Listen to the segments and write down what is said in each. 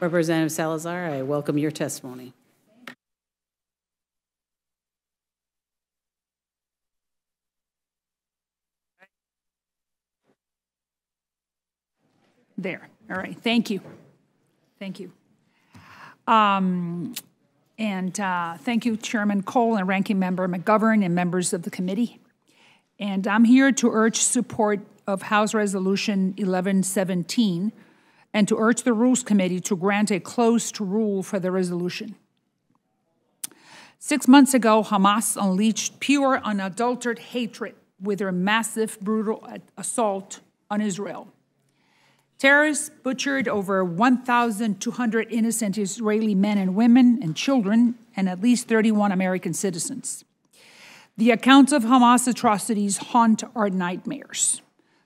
Representative Salazar, I welcome your testimony. There. All right. Thank you. Thank you. Um, and uh, thank you, Chairman Cole and Ranking Member McGovern and members of the committee. And I'm here to urge support of House Resolution 1117 and to urge the Rules Committee to grant a closed rule for the resolution. Six months ago, Hamas unleashed pure, unadulterated hatred with their massive, brutal assault on Israel. Terrorists butchered over 1,200 innocent Israeli men and women and children, and at least 31 American citizens. The accounts of Hamas atrocities haunt our nightmares.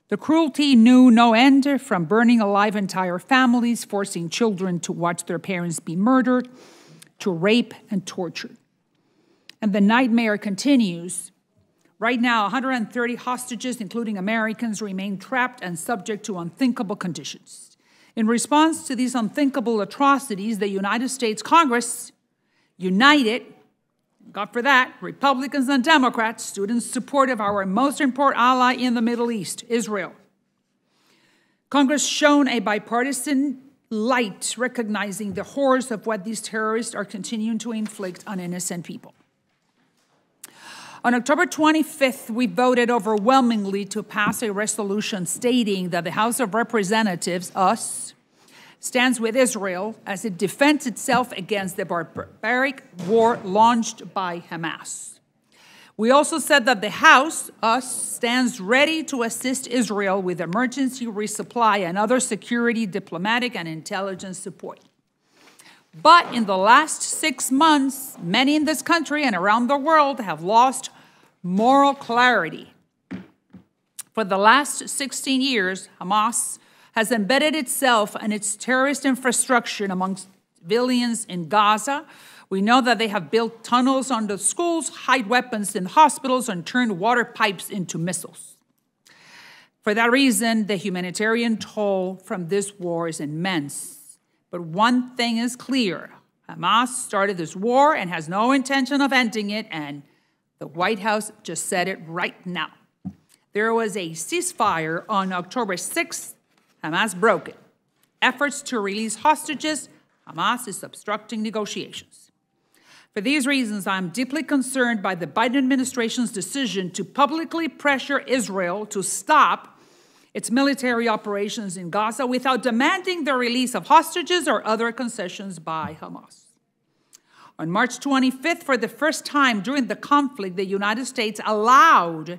The cruelty knew no end, from burning alive entire families, forcing children to watch their parents be murdered, to rape and torture. And the nightmare continues. Right now, 130 hostages, including Americans, remain trapped and subject to unthinkable conditions. In response to these unthinkable atrocities, the United States Congress, united, God for that, Republicans and Democrats stood in support of our most important ally in the Middle East, Israel. Congress shone a bipartisan light recognizing the horrors of what these terrorists are continuing to inflict on innocent people. On October 25th, we voted overwhelmingly to pass a resolution stating that the House of Representatives, us, stands with Israel as it defends itself against the barbaric war launched by Hamas. We also said that the House, us, stands ready to assist Israel with emergency resupply and other security, diplomatic, and intelligence support. But in the last six months, many in this country and around the world have lost moral clarity. For the last 16 years, Hamas has embedded itself and its terrorist infrastructure among civilians in Gaza. We know that they have built tunnels under schools, hide weapons in hospitals, and turned water pipes into missiles. For that reason, the humanitarian toll from this war is immense. But one thing is clear Hamas started this war and has no intention of ending it, and the White House just said it right now. There was a ceasefire on October 6th Hamas broke it. Efforts to release hostages, Hamas is obstructing negotiations. For these reasons, I'm deeply concerned by the Biden administration's decision to publicly pressure Israel to stop its military operations in Gaza without demanding the release of hostages or other concessions by Hamas. On March 25th, for the first time during the conflict, the United States allowed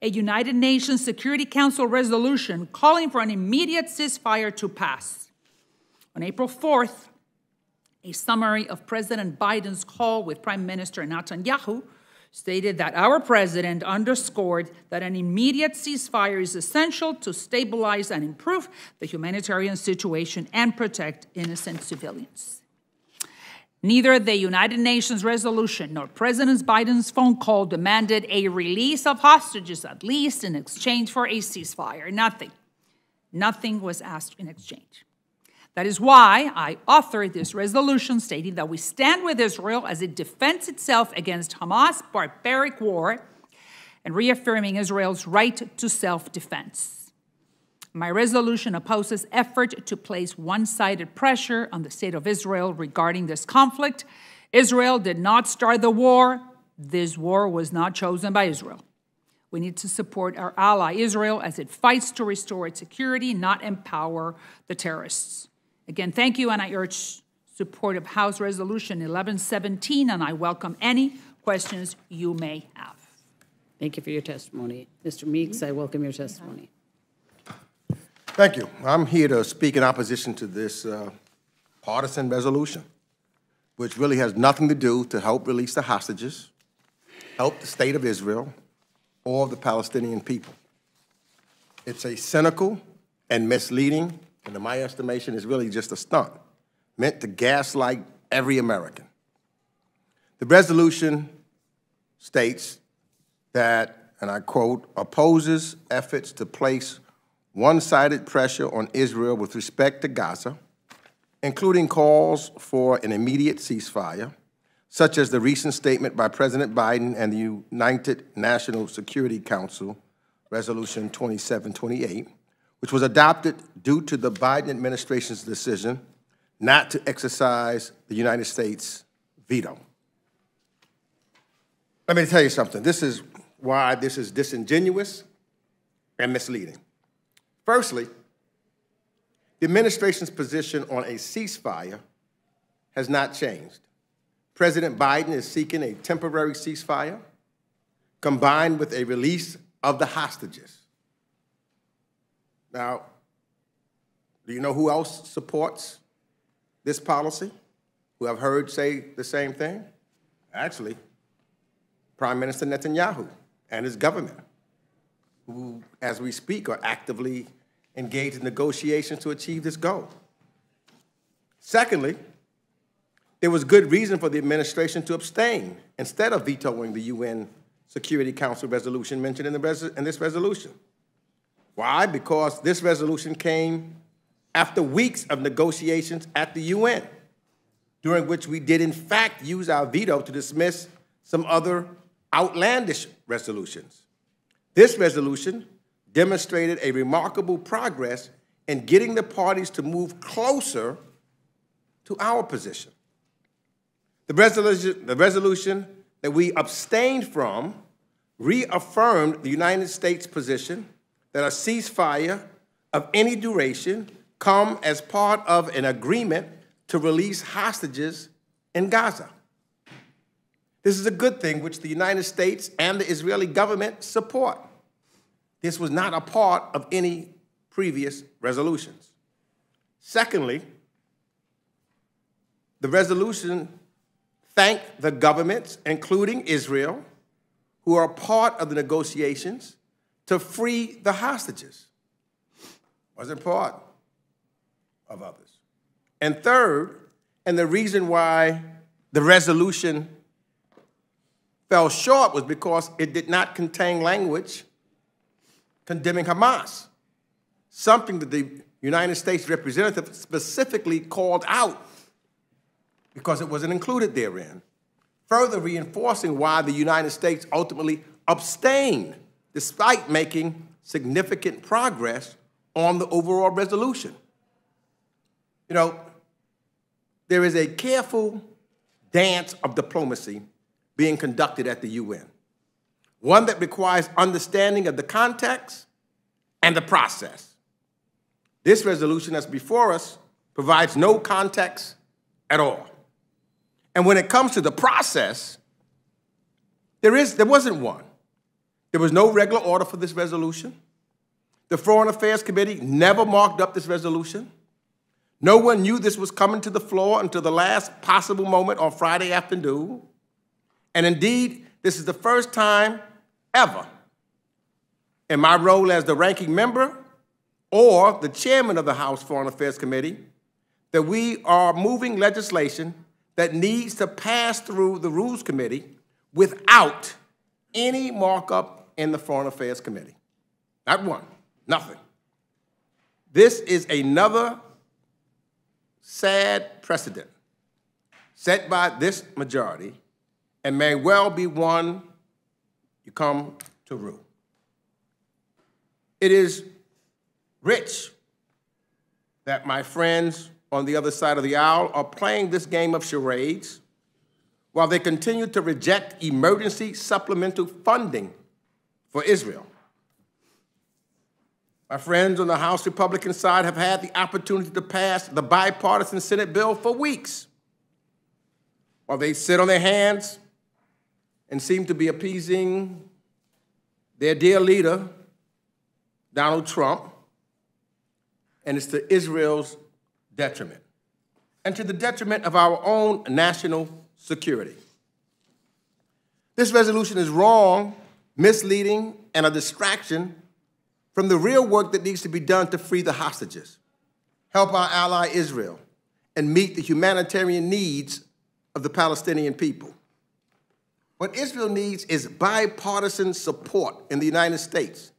a United Nations Security Council resolution calling for an immediate ceasefire to pass. On April 4th, a summary of President Biden's call with Prime Minister Netanyahu stated that our president underscored that an immediate ceasefire is essential to stabilize and improve the humanitarian situation and protect innocent civilians. Neither the United Nations resolution nor President Biden's phone call demanded a release of hostages, at least in exchange for a ceasefire. Nothing. Nothing was asked in exchange. That is why I authored this resolution stating that we stand with Israel as it defends itself against Hamas' barbaric war and reaffirming Israel's right to self defense. My resolution opposes effort to place one sided pressure on the state of Israel regarding this conflict. Israel did not start the war. This war was not chosen by Israel. We need to support our ally Israel as it fights to restore its security, not empower the terrorists. Again, thank you, and I urge support of House Resolution 1117, and I welcome any questions you may have. Thank you for your testimony. Mr. Meeks, I welcome your testimony. Thank you. I'm here to speak in opposition to this uh, partisan resolution, which really has nothing to do to help release the hostages, help the state of Israel, or the Palestinian people. It's a cynical and misleading, and in my estimation, is really just a stunt meant to gaslight every American. The resolution states that, and I quote, opposes efforts to place one sided pressure on Israel with respect to Gaza, including calls for an immediate ceasefire, such as the recent statement by President Biden and the United National Security Council, Resolution 2728, which was adopted due to the Biden administration's decision not to exercise the United States veto. Let me tell you something. This is why this is disingenuous and misleading. Firstly, the administration's position on a ceasefire has not changed. President Biden is seeking a temporary ceasefire combined with a release of the hostages. Now, do you know who else supports this policy? Who I've heard say the same thing? Actually, Prime Minister Netanyahu and his government, who, as we speak, are actively engaged in negotiations to achieve this goal. Secondly, there was good reason for the administration to abstain instead of vetoing the UN Security Council resolution mentioned in, the res in this resolution. Why? Because this resolution came after weeks of negotiations at the UN, during which we did in fact use our veto to dismiss some other outlandish resolutions. This resolution demonstrated a remarkable progress in getting the parties to move closer to our position. The resolution, the resolution that we abstained from reaffirmed the United States position that a ceasefire of any duration come as part of an agreement to release hostages in Gaza. This is a good thing which the United States and the Israeli government support. This was not a part of any previous resolutions. Secondly, the resolution thanked the governments, including Israel, who are part of the negotiations to free the hostages. Wasn't part of others. And third, and the reason why the resolution fell short was because it did not contain language condemning Hamas, something that the United States representative specifically called out because it wasn't included therein, further reinforcing why the United States ultimately abstained despite making significant progress on the overall resolution. You know, there is a careful dance of diplomacy being conducted at the UN, one that requires understanding of the context and the process. This resolution that's before us provides no context at all. And when it comes to the process, there, is, there wasn't one. There was no regular order for this resolution. The Foreign Affairs Committee never marked up this resolution. No one knew this was coming to the floor until the last possible moment on Friday afternoon. And indeed, this is the first time ever in my role as the ranking member or the chairman of the House Foreign Affairs Committee that we are moving legislation that needs to pass through the Rules Committee without any markup in the Foreign Affairs Committee. Not one, nothing. This is another sad precedent set by this majority and may well be one you come to rue. It is rich that my friends on the other side of the aisle are playing this game of charades while they continue to reject emergency supplemental funding for Israel. My friends on the House Republican side have had the opportunity to pass the bipartisan Senate bill for weeks while they sit on their hands and seem to be appeasing their dear leader, Donald Trump, and it's to Israel's detriment and to the detriment of our own national security. This resolution is wrong, misleading, and a distraction from the real work that needs to be done to free the hostages, help our ally Israel, and meet the humanitarian needs of the Palestinian people. What Israel needs is bipartisan support in the United States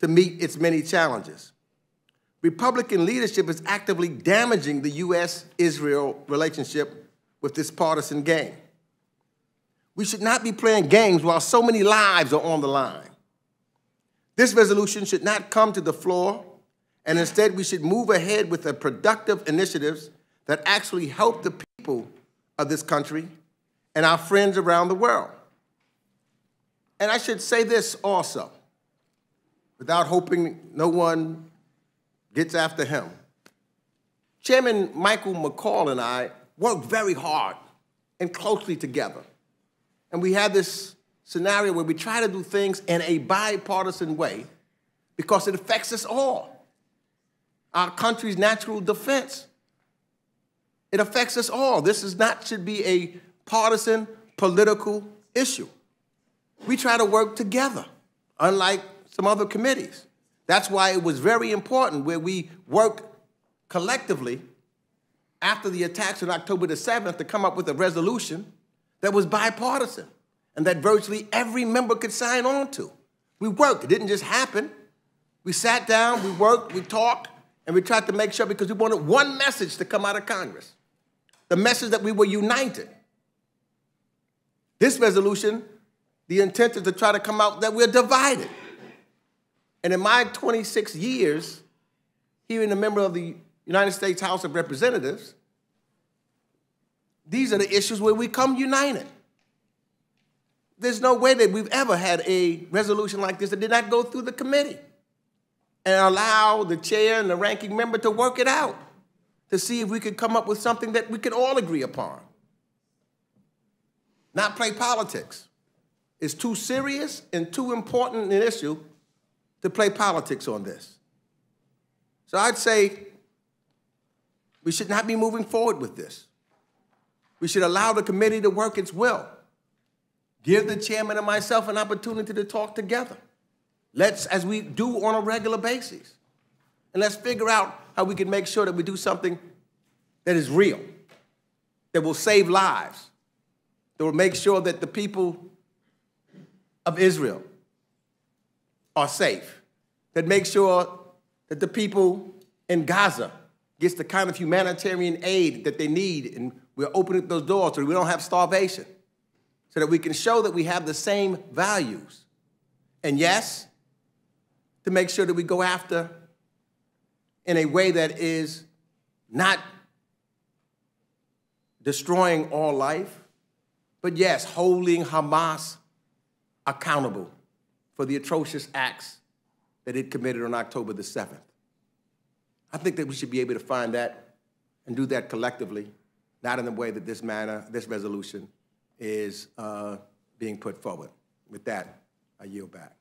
to meet its many challenges. Republican leadership is actively damaging the U.S. Israel relationship with this partisan game. We should not be playing games while so many lives are on the line. This resolution should not come to the floor, and instead we should move ahead with the productive initiatives that actually help the people of this country and our friends around the world. And I should say this also, without hoping no one gets after him. Chairman Michael McCaul and I worked very hard and closely together. And we had this scenario where we try to do things in a bipartisan way because it affects us all. Our country's natural defense. It affects us all. This is not should be a partisan political issue. We try to work together, unlike some other committees. That's why it was very important where we worked collectively after the attacks on October the 7th to come up with a resolution that was bipartisan and that virtually every member could sign on to. We worked. It didn't just happen. We sat down, we worked, we talked, and we tried to make sure because we wanted one message to come out of Congress the message that we were united. This resolution, the intent is to try to come out that we're divided. And in my 26 years, here in a member of the United States House of Representatives, these are the issues where we come united. There's no way that we've ever had a resolution like this that did not go through the committee and allow the chair and the ranking member to work it out to see if we could come up with something that we could all agree upon. Not play politics. It's too serious and too important an issue to play politics on this. So I'd say we should not be moving forward with this. We should allow the committee to work its will. Give the chairman and myself an opportunity to talk together. Let's, as we do on a regular basis, and let's figure out how we can make sure that we do something that is real, that will save lives, that will make sure that the people of Israel are safe, that make sure that the people in Gaza gets the kind of humanitarian aid that they need, and we're opening those doors so we don't have starvation, so that we can show that we have the same values. And yes, to make sure that we go after in a way that is not destroying all life, but yes, holding Hamas accountable for the atrocious acts that it committed on October the 7th. I think that we should be able to find that and do that collectively, not in the way that this manner, this resolution is uh, being put forward. With that, I yield back.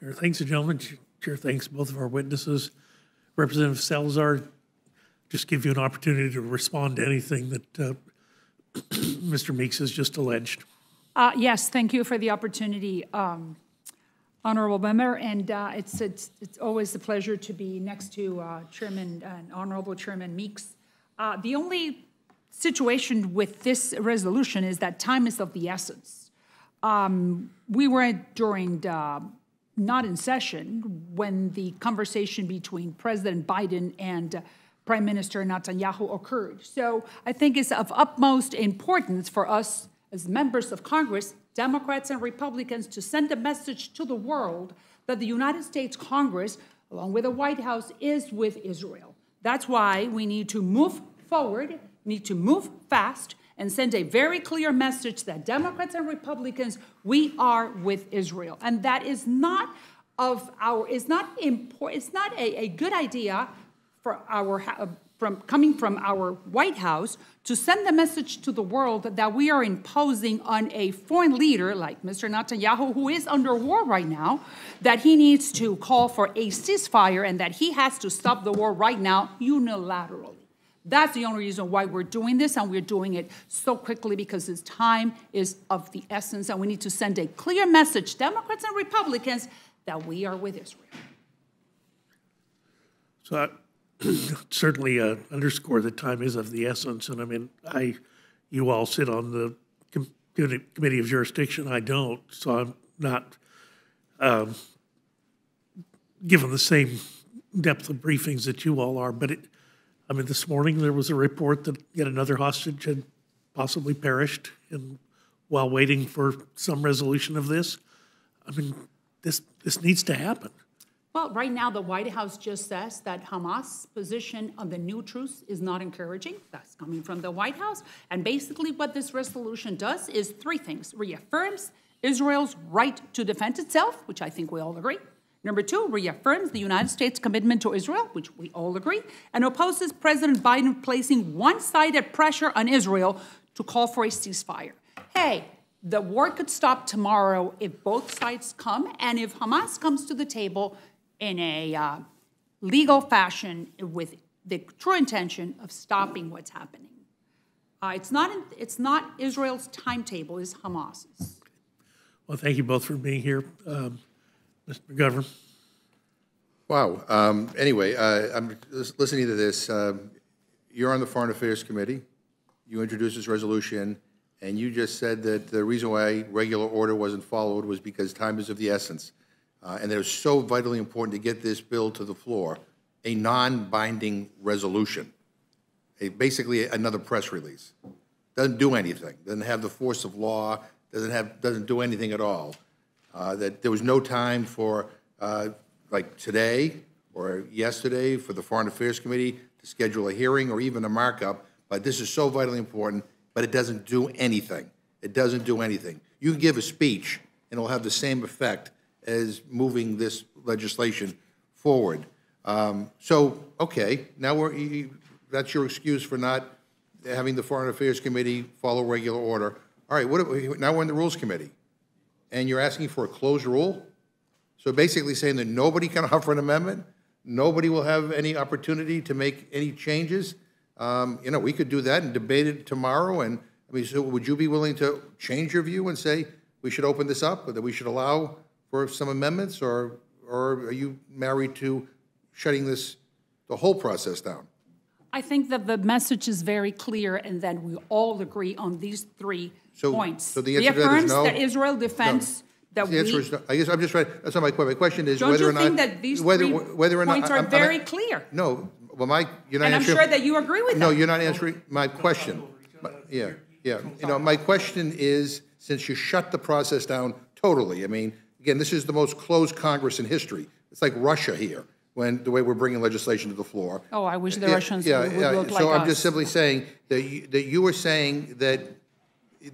Chair, thanks, gentlemen. Chair, thanks both of our witnesses. Representative Salazar, just give you an opportunity to respond to anything that uh, Mr. Meeks has just alleged. Uh, yes, thank you for the opportunity, um, Honorable Member, and uh, it's, it's, it's always a pleasure to be next to uh, Chairman and Honorable Chairman Meeks. Uh, the only situation with this resolution is that time is of the essence. Um, we were during the, not in session when the conversation between President Biden and Prime Minister Netanyahu occurred. So I think it's of utmost importance for us as members of Congress, Democrats and Republicans, to send a message to the world that the United States Congress, along with the White House, is with Israel. That's why we need to move forward, need to move fast, and send a very clear message that Democrats and Republicans, we are with Israel. And that is not of our, is not important, it's not a, a good idea for our uh, from coming from our White House to send the message to the world that we are imposing on a foreign leader like Mr. Netanyahu, who is under war right now, that he needs to call for a ceasefire and that he has to stop the war right now unilaterally. That's the only reason why we're doing this, and we're doing it so quickly because this time is of the essence, and we need to send a clear message, Democrats and Republicans, that we are with Israel. So certainly uh, underscore that time is of the essence. And I mean, I, you all sit on the com- committee of jurisdiction. I don't, so I'm not um, given the same depth of briefings that you all are, but it, I mean, this morning there was a report that yet another hostage had possibly perished and while waiting for some resolution of this. I mean, this, this needs to happen. Well, right now, the White House just says that Hamas' position on the new truce is not encouraging. That's coming from the White House. And basically, what this resolution does is three things reaffirms Israel's right to defend itself, which I think we all agree. Number two, reaffirms the United States' commitment to Israel, which we all agree, and opposes President Biden placing one sided pressure on Israel to call for a ceasefire. Hey, the war could stop tomorrow if both sides come, and if Hamas comes to the table in a uh, legal fashion with the true intention of stopping what's happening. Uh, it's, not, it's not Israel's timetable, it's Hamas's. Well, thank you both for being here. Um, Mr. McGovern. Wow. Um, anyway, uh, I'm listening to this. Um, you're on the Foreign Affairs Committee. You introduced this resolution, and you just said that the reason why regular order wasn't followed was because time is of the essence. Uh, and it was so vitally important to get this bill to the floor, a non-binding resolution, a, basically another press release. Doesn't do anything, doesn't have the force of law, doesn't have, doesn't do anything at all. Uh, that there was no time for, uh, like today or yesterday, for the Foreign Affairs Committee to schedule a hearing or even a markup, but this is so vitally important, but it doesn't do anything. It doesn't do anything. You can give a speech, and it'll have the same effect as moving this legislation forward. Um, So, okay, now we're, that's your excuse for not having the Foreign Affairs Committee follow regular order. All right, what, now we're in the Rules Committee, and you're asking for a closed rule? So basically saying that nobody can offer an amendment, nobody will have any opportunity to make any changes? Um, You know, we could do that and debate it tomorrow, and, I mean, so would you be willing to change your view and say we should open this up, or that we should allow for some amendments, or, or are you married to shutting this, the whole process down? I think that the message is very clear and that we all agree on these three So- points. so the answer that is no? that Israel defends that The answer we. is, no. I guess I'm just trying, that's not my question. My question is whether or not. think that these whether- three whether or not- points are I'm- I'm- very clear? No, well, my, you're not And I'm sure that you agree with No, that. you're not answering my question. My- Yeah, yeah. You know, my question is, since you shut the process down totally, I mean, again, this is the most closed Congress in history. It's like Russia here, when, the way we're bringing legislation to the floor. Oh, I wish the Yeah, Russians yeah, would yeah. look like So I'm just simply saying that you, that you were saying that,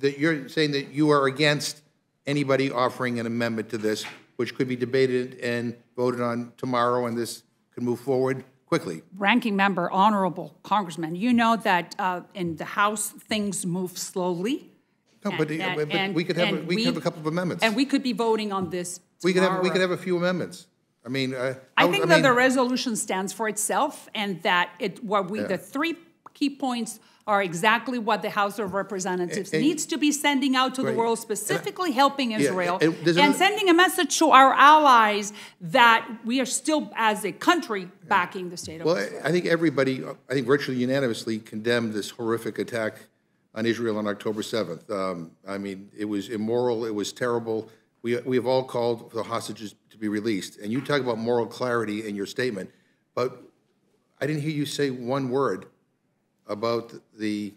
that you're saying that you are against anybody offering an amendment to this, which could be debated and voted on tomorrow, and this could move forward quickly. Ranking member, honorable congressman, you know that uh, in the House, things move slowly. No, but, And- but- but and- we could have, a- and we could have a couple of amendments. And we could be voting on this We could have, we could have a few amendments. I mean, uh. I think that mean- the resolution stands for itself and that it, what we, the three key points are exactly what the House of Representatives And- needs to be sending out to the world, specifically helping Israel. and And another- sending a message to our allies that we are still, as a country, backing the state of Well, Israel. I I think everybody, I think virtually unanimously condemned this horrific attack on Israel on October 7th. Um, I mean, it was immoral, it was terrible. We, we have all called for the hostages to be released. And you talk about moral clarity in your statement, but I didn't hear you say one word about the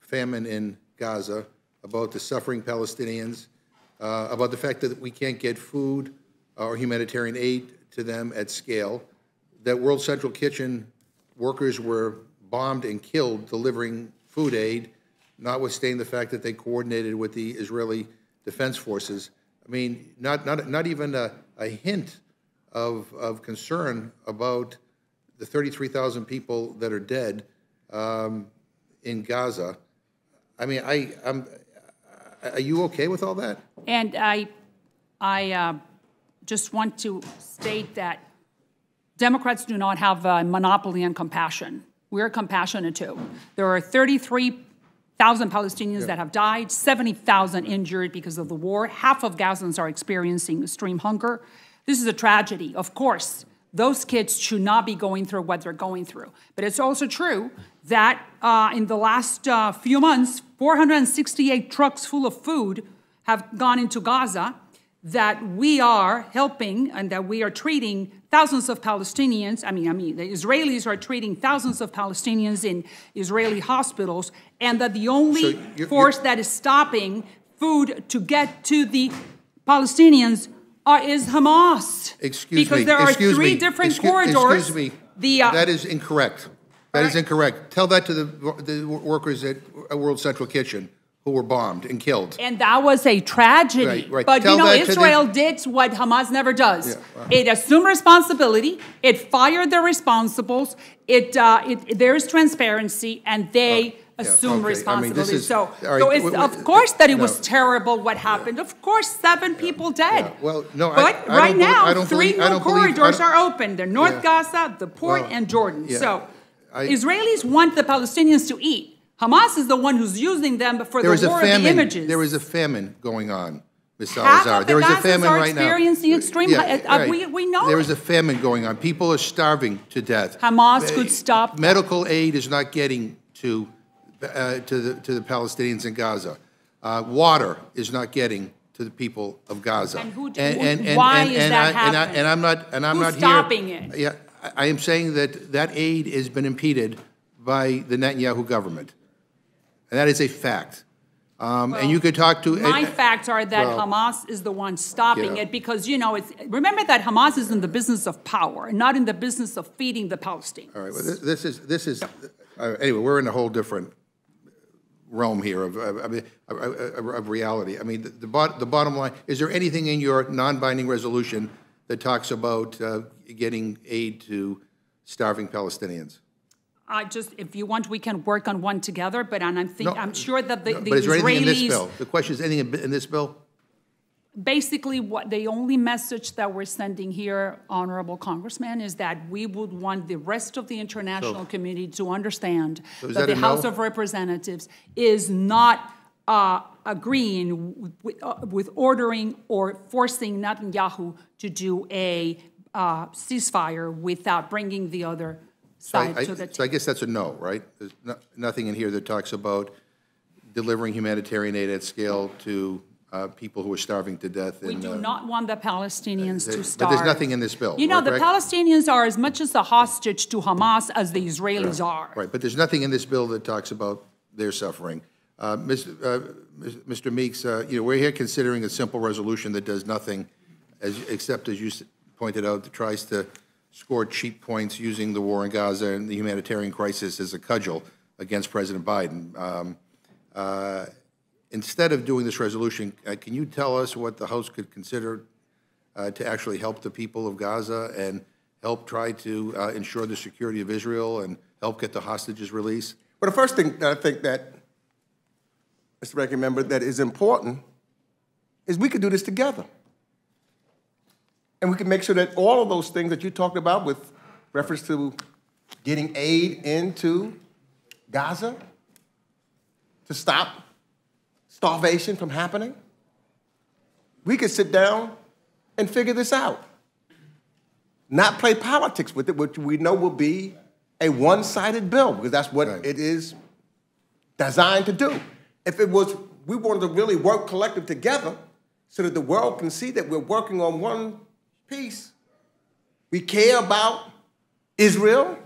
famine in Gaza, about the suffering Palestinians, uh, about the fact that we can't get food or humanitarian aid to them at scale, that World Central Kitchen workers were bombed and killed delivering food aid, notwithstanding the fact that they coordinated with the Israeli Defense Forces. I mean, not, not, not even a, a hint of, of concern about the 33,000 people that are dead um, in Gaza. I mean, I, I'm, are you okay with all that? And I, I uh, just want to state that Democrats do not have a monopoly on compassion. We're compassionate too. There are 33,000 Palestinians that have died, 70,000 injured because of the war. Half of Gazans are experiencing extreme hunger. This is a tragedy. Of course, those kids should not be going through what they're going through. But it's also true that uh, in the last uh, few months, 468 trucks full of food have gone into Gaza that we are helping and that we are treating thousands of Palestinians. I mean, I mean, the Israelis are treating thousands of Palestinians in Israeli hospitals, and that the only So you're- force that is stopping food to get to the Palestinians are, is Hamas. Excuse because me. Because there are excuse three me, different excuse- corridors. Excuse me. The uh, That is incorrect. That is right. incorrect. Tell that to the, the workers at World Central Kitchen who were bombed and killed. And that was a tragedy. Right, right. But Tell you know, to the- Israel did what Hamas never does. Yeah, wow. It assumed responsibility. It fired the responsibles. It, uh, it there's transparency, and they Oh, yeah, assume okay. I mean, responsibility. is- so, right, so it's of course that it no. was terrible what happened. Of course, seven people dead. Yeah, well, no, I- but I don't right now, I don't three believe- I new corridors are open: the North Yeah. Gaza, the port, Well, and Jordan. yeah. So, I- Israelis want the Palestinians to eat. Hamas is the one who's using them for There the is a war of the famine. images. There is a famine going on, Ms. Half Salazar. of the There is a famine right now. experiencing extreme- Yeah, uh, right. we- we know There it. is a famine going on. People are starving to death. Hamas could stop. Medical aid is not getting to, uh, to the, to the Palestinians in Gaza. Uh, Water is not getting to the people of Gaza. And who- And- who- why and- is and that I- and I- happening? And I'm not, and I'm Who's not here. stopping it? Yeah, I I am saying that that aid has been impeded by the Netanyahu government. And that is a fact. Um, And you could talk to. My and- facts are that well, Hamas is the one stopping Yeah. it because, you know, it's, remember that Hamas is in the business of power and not in the business of feeding the Palestinians. All right, well, thi- this is, this is, uh, anyway, we're in a whole different realm here of, of- I mean, of- of of reality. I mean, the- the bot, the bottom line, is there anything in your non-binding resolution that talks about uh, getting aid to starving Palestinians? I just, if you want, we can work on one together, but and I'm think, No, I'm sure that the, No, the But is there anything in this bill? The question is, anything in this bill? basically what, the only message that we're sending here, honorable congressman, is that we would want the rest of the international community to understand So that that the a no? House of Representatives is not uh, agreeing with, uh, with ordering or forcing Netanyahu to do a uh, ceasefire without bringing the other So side I- to the So I table. guess that's a no, right? There's no- nothing in here that talks about delivering humanitarian aid at scale to uh, people who are starving to death We in, do uh, not want the Palestinians to But starve. there's nothing in this bill, You know, the correct? Palestinians are as much as a hostage to Hamas as the Israelis are. Right, but there's nothing in this bill that talks about their suffering. Uh, Ms., uh, Mr. Meeks, uh, you know, we're here considering a simple resolution that does nothing, as, except, as you s- pointed out, that tries to score cheap points using the war in Gaza and the humanitarian crisis as a cudgel against President Biden. Um, uh, Instead of doing this resolution, uh, can you tell us what the House could consider uh, to actually help the people of Gaza and help try to uh, ensure the security of Israel and help get the hostages released? Well, the first thing that I think that, Mr. Ranking Member, that is important is we could do this together. And we can make sure that all of those things that you talked about with reference to getting aid into Gaza to stop starvation from happening, we could sit down and figure this out. Not play politics with it, which we know will be a one sided bill, because that's what Right. it is designed to do. If it was, we wanted to really work collective together so that the world can see that we're working on one piece. We care about Israel,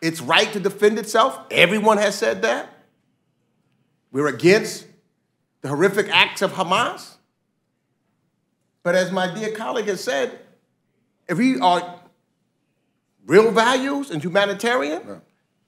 its right to defend itself. Everyone has said that. We're against the horrific acts of Hamas. But as my dear colleague has said, if we are real values and humanitarian,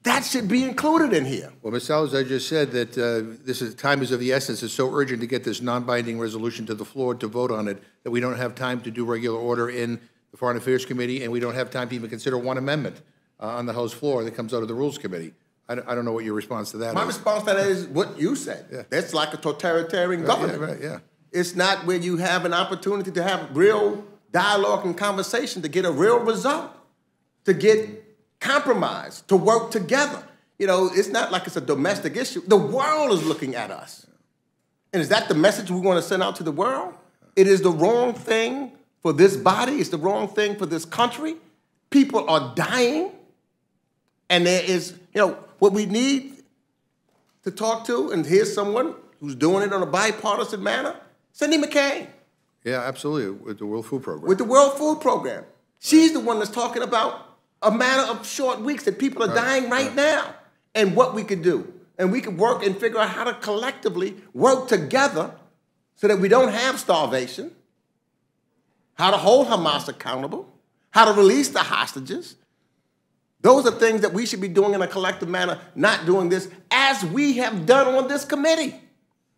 that should be included in here. Well, Ms. Salazar just said that uh, this is, time is of the essence. It's so urgent to get this non-binding resolution to the floor to vote on it that we don't have time to do regular order in the Foreign Affairs Committee, and we don't have time to even consider one amendment uh, on the House floor that comes out of the Rules Committee. I don't, I don't know what your response to that My is. response to that is what you said. Yeah. That's like a totalitarian yeah, government. right, yeah. It's not where you have an opportunity to have real dialogue and conversation to get a real result, to get compromise, to work together. You know, it's not like it's a domestic issue. The world is looking at us. And is that the message we want to send out to the world? It is the wrong thing for this body, it's the wrong thing for this country. People are dying. And there is, you know, what we need to talk to, and here's someone who's doing it on a bipartisan manner, Cindy McCain. Yeah, absolutely, with the World Food Program. with the World Food Program. She's the one that's talking about a matter of short weeks that people are dying right now and what we could do. And we could work and figure out how to collectively work together so that we don't have starvation, how to hold Hamas accountable, how to release the hostages. Those are things that we should be doing in a collective manner, not doing this as we have done on this committee.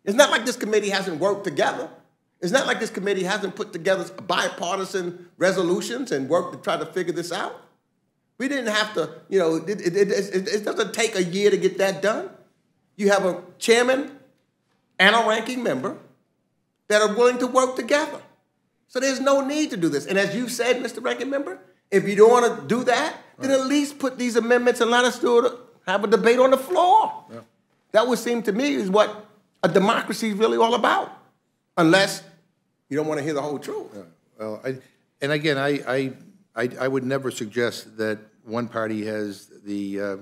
It's not like this committee hasn't worked together. It's not like this committee hasn't put together bipartisan resolutions and worked to try to figure this out. We didn't have to, you know, it, it, it, it, doesn't take a year to get that done. You have a chairman and a ranking member that are willing to work together. So there's no need to do this. And as you said, Mr. Ranking Member, if you don't want to do that, then at least put these amendments and let us do it, have a debate on the floor. That would seem to me is what a democracy is really all about, unless you don't want to hear the whole truth. Well, I, and again, I, I, I I would never suggest that one party has the, uh,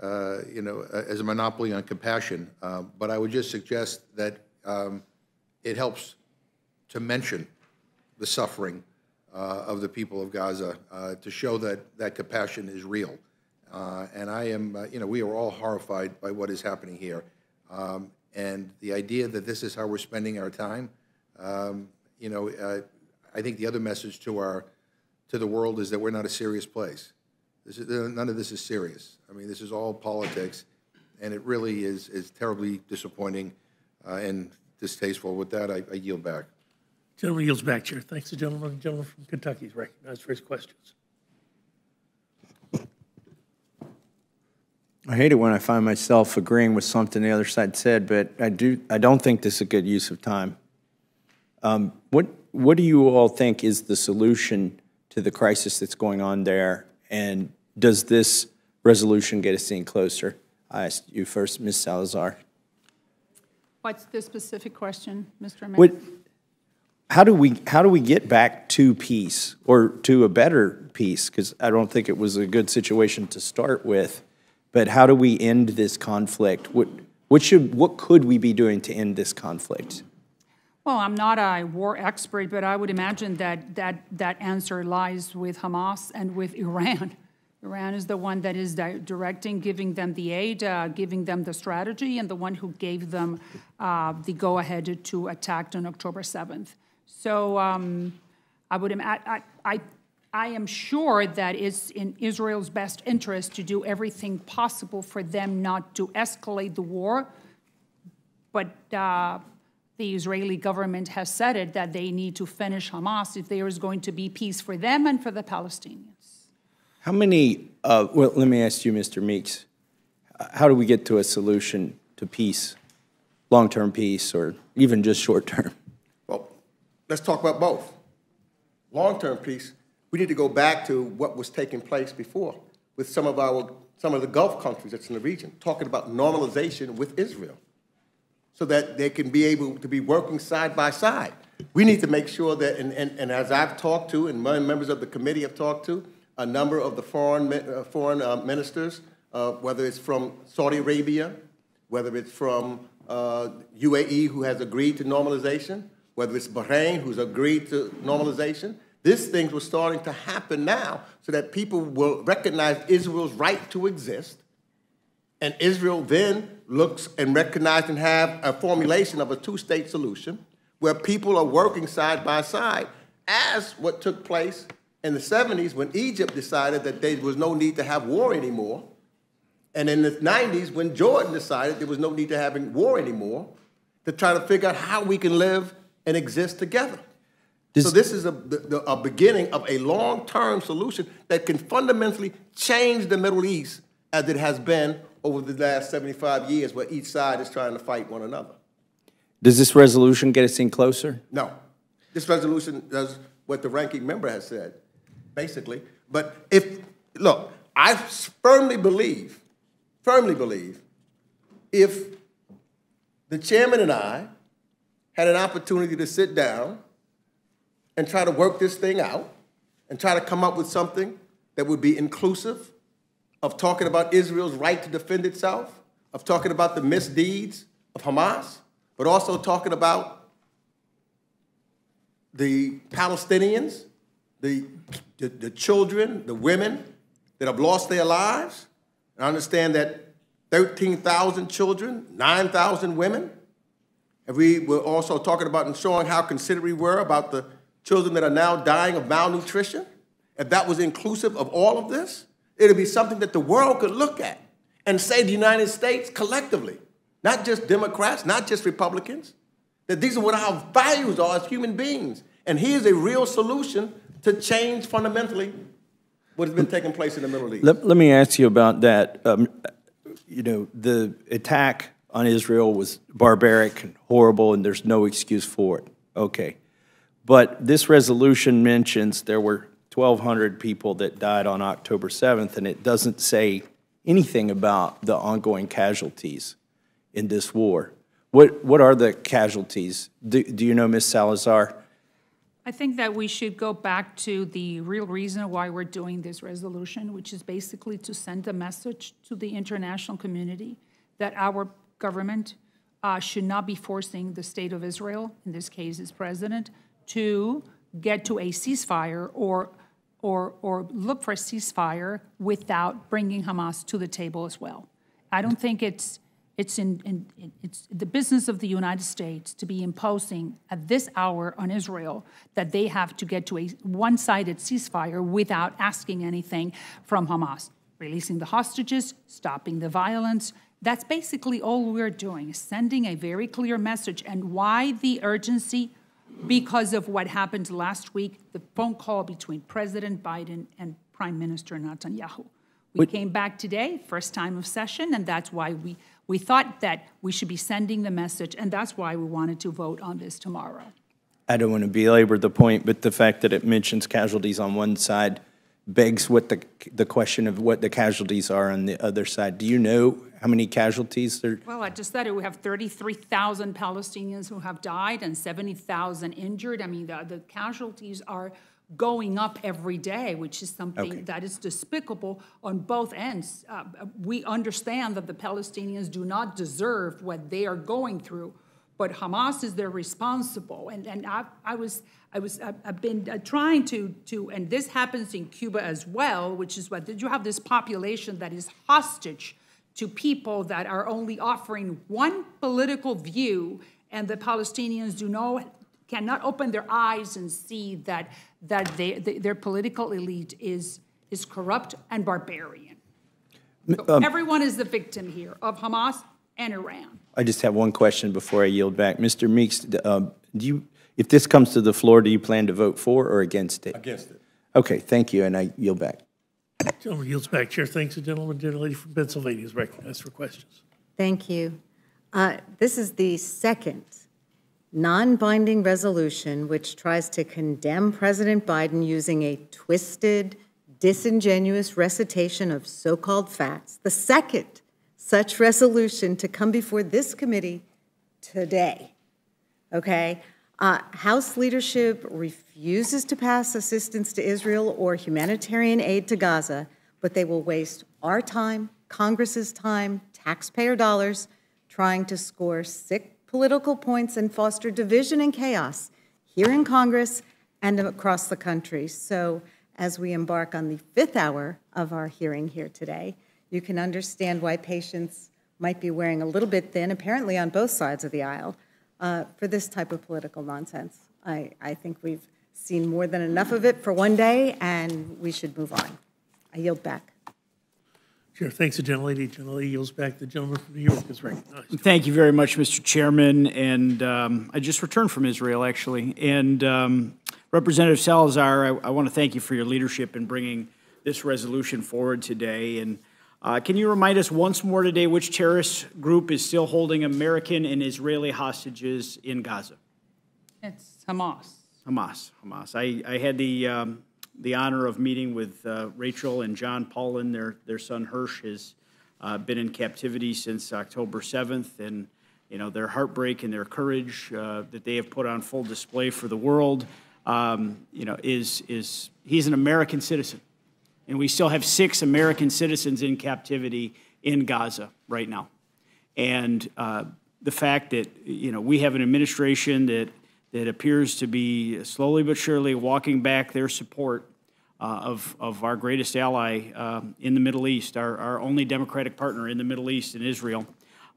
uh, you know, uh, as a monopoly on compassion, uh, but I would just suggest that um, it helps to mention the suffering of the people of Gaza, to show that that compassion is real. And I am, you know, we are all horrified by what is happening here. Um, And the idea that this is how we're spending our time, um, you know, I think the other message to our, to the world is that we're not a serious place. This is, none of this is serious. I mean, this is all politics, and it really is, is terribly disappointing uh, and distasteful. With that, I I yield back. Gentleman yields back, Chair. Thanks, the gentleman. The gentleman from Kentucky is recognized for his questions. I hate it when I find myself agreeing with something the other side said, but I do. I don't think this is a good use of time. Um, what What do you all think is the solution to the crisis that's going on there? And does this resolution get us any closer? I asked you first, Ms. Salazar. What's the specific question, Mr. Mayor? What? How do we How do we get back to peace or to a better peace? Because I don't think it was a good situation to start with. But how do we end this conflict? What What should What could we be doing to end this conflict? Well, I'm not a war expert, but I would imagine that that, that answer lies with Hamas and with Iran. Iran is the one that is di- directing, giving them the aid, uh, giving them the strategy, and the one who gave them uh, the go-ahead to attack on October 7th. So um, I would, I, I- I am sure that it's in Israel's best interest to do everything possible for them not to escalate the war, but uh, the Israeli government has said it that they need to finish Hamas if there is going to be peace for them and for the Palestinians. How many? Uh, well, let me ask you, Mr. Meeks. How do we get to a solution to peace, long-term peace, or even just short-term? Well, let's talk about both. Long-term peace, we need to go back to what was taking place before with some of our, some of the Gulf countries that's in the region, talking about normalization with Israel so that they can be able to be working side by side. We need to make sure that, and, and, and as I've talked to, and my members of the committee have talked to, a number of the foreign, uh, foreign uh, ministers, uh, whether it's from Saudi Arabia, whether it's from uh, UAE, who has agreed to normalization, whether it's Bahrain, who's agreed to normalization. These things were starting to happen now so that people will recognize Israel's right to exist. And Israel then looks and recognizes and have a formulation of a two-state solution where people are working side by side as what took place in the 70s when Egypt decided that there was no need to have war anymore. And in the 90s, when Jordan decided there was no need to having war anymore, to try to figure out how we can live and exist together. so this is a, the, a beginning of a long-term solution that can fundamentally change the Middle East as it has been over the last 75 years, where each side is trying to fight one another. Does this resolution get us any closer? No, this resolution does what the ranking member has said, basically. But if, look, I firmly believe, firmly believe, if the chairman and I had an opportunity to sit down and try to work this thing out and try to come up with something that would be inclusive of talking about Israel's right to defend itself, of talking about the misdeeds of Hamas, but also talking about the Palestinians, the, the, the children, the women that have lost their lives. I understand that 13,000 children, 9,000 women. And we were also talking about and showing how considerate we were about the children that are now dying of malnutrition. If that was inclusive of all of this, it'd be something that the world could look at and say the United States collectively, not just Democrats, not just Republicans, that these are what our values are as human beings. And here's a real solution to change fundamentally what has been taking place in the Middle East. Let, let me ask you about that. Um, you know, the attack on Israel was barbaric and horrible, and there's no excuse for it. Okay. But this resolution mentions there were 1,200 people that died on October 7th, and it doesn't say anything about the ongoing casualties in this war. What, what are the casualties? Do, do you know, Ms. Salazar? I think that we should go back to the real reason why we're doing this resolution, which is basically to send a message to the international community that our government uh, should not be forcing the state of Israel, in this case its president, to get to a ceasefire or, or, or look for a ceasefire without bringing Hamas to the table as well. I don't think it's, it's, in, in, it's the business of the United States to be imposing at this hour on Israel that they have to get to a one sided ceasefire without asking anything from Hamas. Releasing the hostages, stopping the violence. That's basically all we're doing, sending a very clear message. And why the urgency? Because of what happened last week, the phone call between President Biden and Prime Minister Netanyahu. We came back today, first time of session, and that's why we, we thought that we should be sending the message, and that's why we wanted to vote on this tomorrow. I don't want to belabor the point, but the fact that it mentions casualties on one side begs what the, the question of what the casualties are on the other side. Do you know how many casualties there? Well, I just said it. We have 33,000 Palestinians who have died and 70,000 injured. I mean, the, the casualties are going up every day, which is something Okay. that is despicable on both ends. Uh, we understand that the Palestinians do not deserve what they are going through, but Hamas is their responsible. And, and I, I was, I was, I've I've been uh, trying to, to, and this happens in Cuba as well, which is what, did you have this population that is hostage to people that are only offering one political view, and the Palestinians do know cannot open their eyes and see that that they, th their political elite is is corrupt and barbarian. So everyone is the victim here of Hamas and Iran. I just have one question before I yield back. Mr. Meeks, d- um, do you, if this comes to the floor, do you plan to vote for or against it? Against it. Okay, thank you, and I yield back. Gentleman yields back. Chair thanks the gentleman. Gentlelady from Pennsylvania is recognized for questions. Thank you. Uh, This is the second non-binding resolution which tries to condemn President Biden using a twisted, disingenuous recitation of so-called facts. The second such resolution to come before this committee today, okay? Uh, House leadership refuses to pass assistance to Israel or humanitarian aid to Gaza, but they will waste our time, Congress's time, taxpayer dollars, trying to score sick political points and foster division and chaos here in Congress and across the country. So as we embark on the fifth hour of our hearing here today, you can understand why patience might be wearing a little bit thin, apparently on both sides of the aisle, uh, for this type of political nonsense. I, I think we've seen more than enough of it for one day, and we should move on. I yield back. Chair thanks the gentlelady. Gentlelady yields back. The gentleman from New York is recognized. Thank you very much, Mr. Chairman. And um, I just returned from Israel, actually. And um, Representative Salazar, I, I want to thank you for your leadership in bringing this resolution forward today. And uh, can you remind us once more today which terrorist group is still holding American and Israeli hostages in Gaza? It's Hamas. Hamas. Hamas. I, I had the um, the honor of meeting with uh, Rachel and Jon Polin. Their their son Hersh has uh, been in captivity since October seventh, and you know their heartbreak and their courage uh, that they have put on full display for the world. Um, you know, is is he's an American citizen, and we still have six American citizens in captivity in Gaza right now, and uh, the fact that you know we have an administration that that appears to be slowly but surely walking back their support uh, of, of our greatest ally um, in the Middle East, our, our only democratic partner in the Middle East in Israel,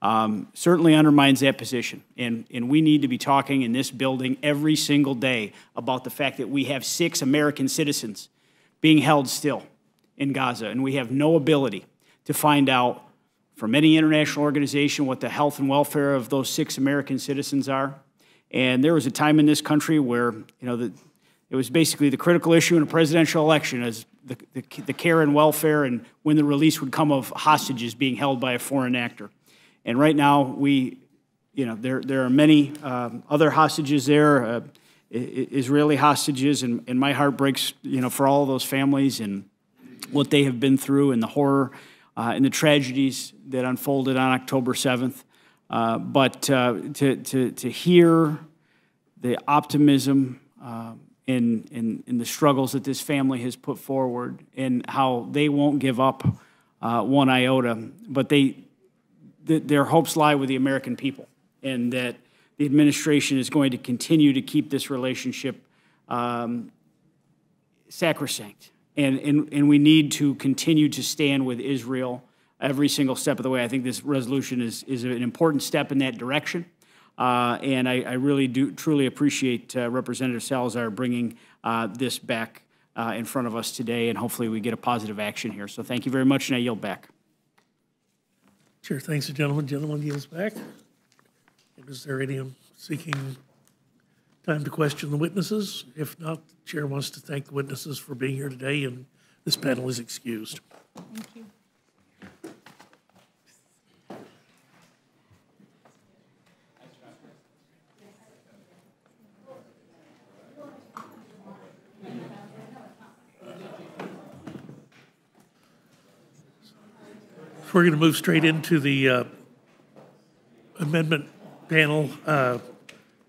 um, certainly undermines that position. And, and we need to be talking in this building every single day about the fact that we have six American citizens being held still in Gaza, and we have no ability to find out from any international organization what the health and welfare of those six American citizens are. And there was a time in this country where, you know, the, it was basically the critical issue in a presidential election as the, the, the care and welfare and when the release would come of hostages being held by a foreign actor. And right now, we, you know, there, there are many um, other hostages there, uh, Israeli hostages, and, and my heart breaks, you know, for all those families and what they have been through and the horror uh, and the tragedies that unfolded on October 7th. Uh, but uh, to, to, to hear the optimism uh, in, in, in, the struggles that this family has put forward and how they won't give up uh, one iota, but they, th their hopes lie with the American people and that the administration is going to continue to keep this relationship um, sacrosanct. And, and, and we need to continue to stand with Israel every single step of the way. I think this resolution is, is an important step in that direction. Uh, and I, I, really do truly appreciate uh, Representative Salazar bringing uh, this back uh, in front of us today, and hopefully we get a positive action here. So thank you very much, and I yield back. Chair, thanks, the gentleman. Gentleman yields back. Is there anyone seeking time to question the witnesses? If not, the chair wants to thank the witnesses for being here today, and this panel is excused. Thank you. We're going to move straight into the uh, amendment panel. Uh,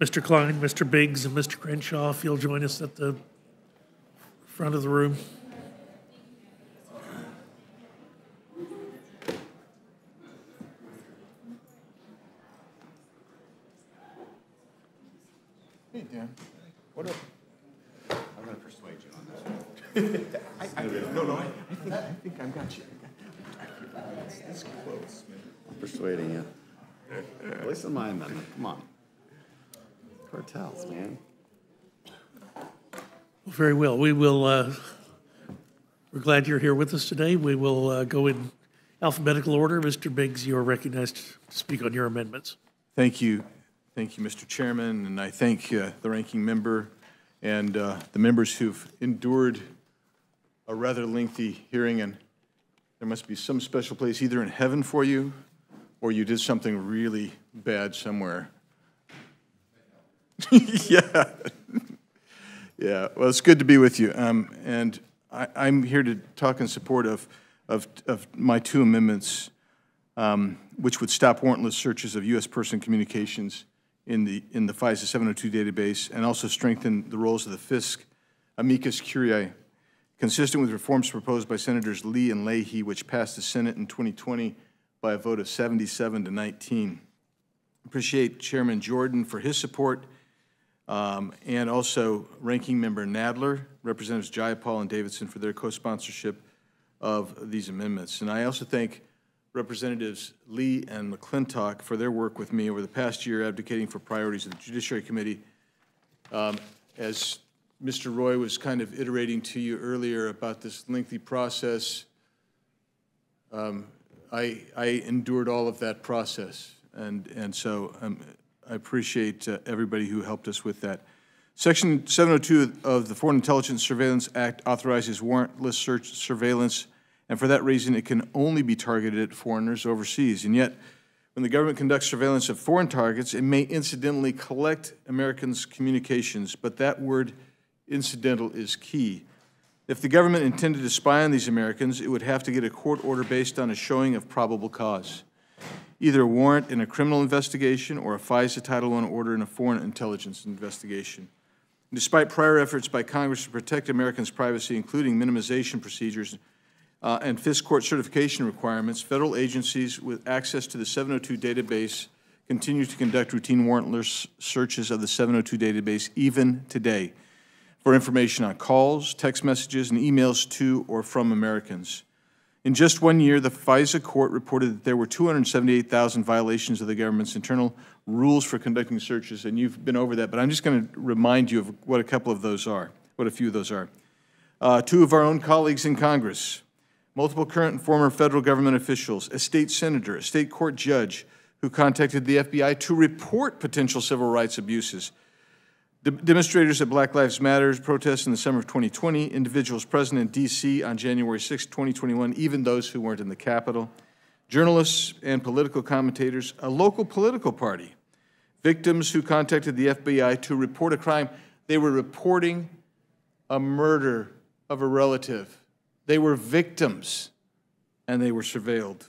Mr. Klein, Mr. Biggs, and Mr. Crenshaw, if you'll join us at the front of the room. Hey, Dan. What up? I'm going to persuade you on this. I, I, no, no, I, I, think, I think I've got you. It's close. I'm persuading you. At least in my amendment. Come on. Cartels, man. Very well. We will, uh, we're glad you're here with us today. We will uh, go in alphabetical order. Mr. Biggs, you are recognized to speak on your amendments. Thank you. Thank you, Mr. Chairman, and I thank uh, the ranking member and uh, the members who've endured a rather lengthy hearing, and there must be some special place either in heaven for you or you did something really bad somewhere yeah. yeah. Well, it's good to be with you. Um, and I, am here to talk in support of, of, of my two amendments, um, which would stop warrantless searches of U.S. person communications in the, in the FISA 702 database and also strengthen the roles of the FISC amicus curiae, consistent with reforms proposed by Senators Lee and Leahy, which passed the Senate in 2020 by a vote of 77 to 19. Appreciate Chairman Jordan for his support um, and also Ranking Member Nadler, Representatives Jayapal and Davidson for their co-sponsorship of these amendments. And I also thank Representatives Lee and McClintock for their work with me over the past year advocating for priorities of the Judiciary Committee. Um, as Mr. Roy was kind of iterating to you earlier about this lengthy process, um, I, I endured all of that process. And, and so um, I appreciate uh, everybody who helped us with that. Section 702 of the Foreign Intelligence Surveillance Act authorizes warrantless search surveillance, and for that reason, it can only be targeted at foreigners overseas. And yet, when the government conducts surveillance of foreign targets, it may incidentally collect Americans' communications, but that word incidental is key. If the government intended to spy on these Americans, it would have to get a court order based on a showing of probable cause either a warrant in a criminal investigation or a FISA Title I order in a foreign intelligence investigation. And despite prior efforts by Congress to protect Americans' privacy, including minimization procedures uh, and FISC court certification requirements, federal agencies with access to the 702 database continue to conduct routine warrantless searches of the 702 database even today for information on calls, text messages, and emails to or from Americans. In just one year, the FISA court reported that there were 278,000 violations of the government's internal rules for conducting searches, and you've been over that, but I'm just going to remind you of what a couple of those are, what a few of those are. Uh, two of our own colleagues in Congress, multiple current and former federal government officials, a state senator, a state court judge who contacted the FBI to report potential civil rights abuses, Demonstrators at Black Lives Matter protests in the summer of 2020, individuals present in D.C. on January 6, 2021, even those who weren't in the Capitol, journalists and political commentators, a local political party, victims who contacted the FBI to report a crime. They were reporting a murder of a relative. They were victims, and they were surveilled.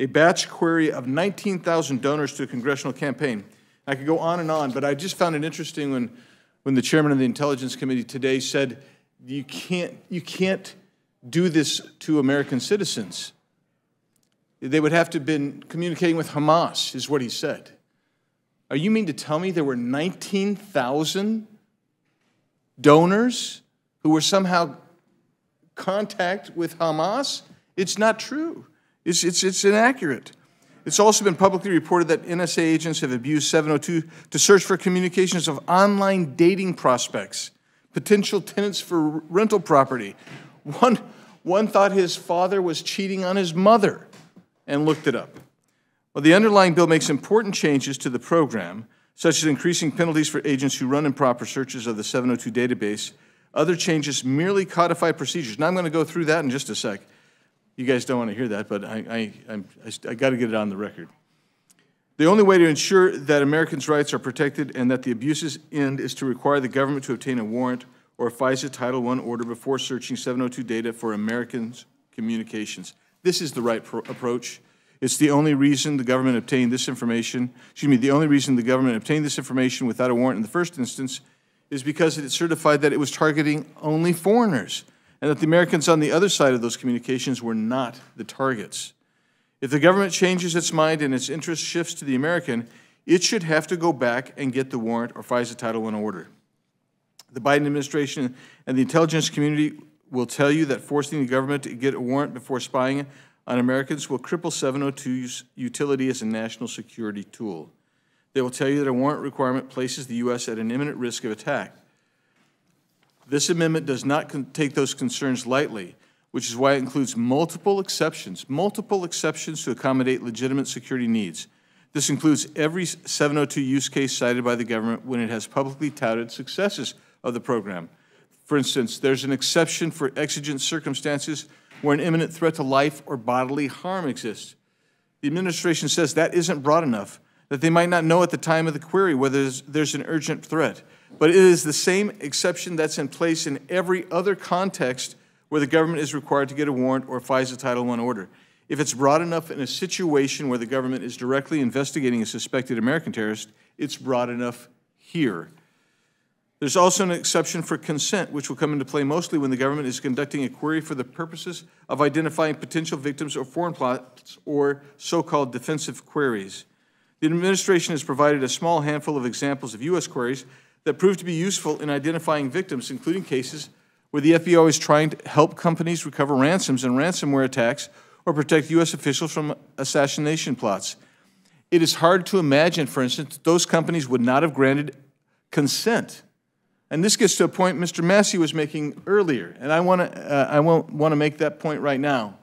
A batch query of 19,000 donors to a congressional campaign. I could go on and on, but I just found it interesting when, when the chairman of the Intelligence Committee today said, you can't, you can't do this to American citizens. They would have to have been communicating with Hamas, is what he said. Are you mean to tell me there were 19,000 donors who were somehow contact with Hamas? It's not true. It's, it's, it's inaccurate. It's also been publicly reported that NSA agents have abused 702 to search for communications of online dating prospects, potential tenants for rental property. One, one thought his father was cheating on his mother and looked it up. Well, the underlying bill makes important changes to the program, such as increasing penalties for agents who run improper searches of the 702 database. Other changes merely codify procedures. Now I'm going to go through that in just a sec. You guys don't want to hear that, but I, I, I, I got to get it on the record. The only way to ensure that Americans' rights are protected and that the abuses end is to require the government to obtain a warrant or a FISA Title I order before searching 702 data for Americans' communications. This is the right pro- approach. It's the only reason the government obtained this information, excuse me, the only reason the government obtained this information without a warrant in the first instance is because it certified that it was targeting only foreigners and that the Americans on the other side of those communications were not the targets. If the government changes its mind and its interest shifts to the American, it should have to go back and get the warrant or FISA Title I order. The Biden administration and the intelligence community will tell you that forcing the government to get a warrant before spying on Americans will cripple 702's utility as a national security tool. They will tell you that a warrant requirement places the U.S. at an imminent risk of attack. This amendment does not take those concerns lightly, which is why it includes multiple exceptions, multiple exceptions to accommodate legitimate security needs. This includes every 702 use case cited by the government when it has publicly touted successes of the program. For instance, there's an exception for exigent circumstances where an imminent threat to life or bodily harm exists. The administration says that isn't broad enough, that they might not know at the time of the query whether there's, there's an urgent threat. But it is the same exception that's in place in every other context where the government is required to get a warrant or FISA Title I order. If it's broad enough in a situation where the government is directly investigating a suspected American terrorist, it's broad enough here. There's also an exception for consent, which will come into play mostly when the government is conducting a query for the purposes of identifying potential victims of foreign plots or so called defensive queries. The administration has provided a small handful of examples of U.S. queries that proved to be useful in identifying victims, including cases where the FBI is trying to help companies recover ransoms and ransomware attacks or protect U.S. officials from assassination plots. It is hard to imagine, for instance, those companies would not have granted consent. And this gets to a point Mr. Massey was making earlier, and I want to uh, I want to make that point right now.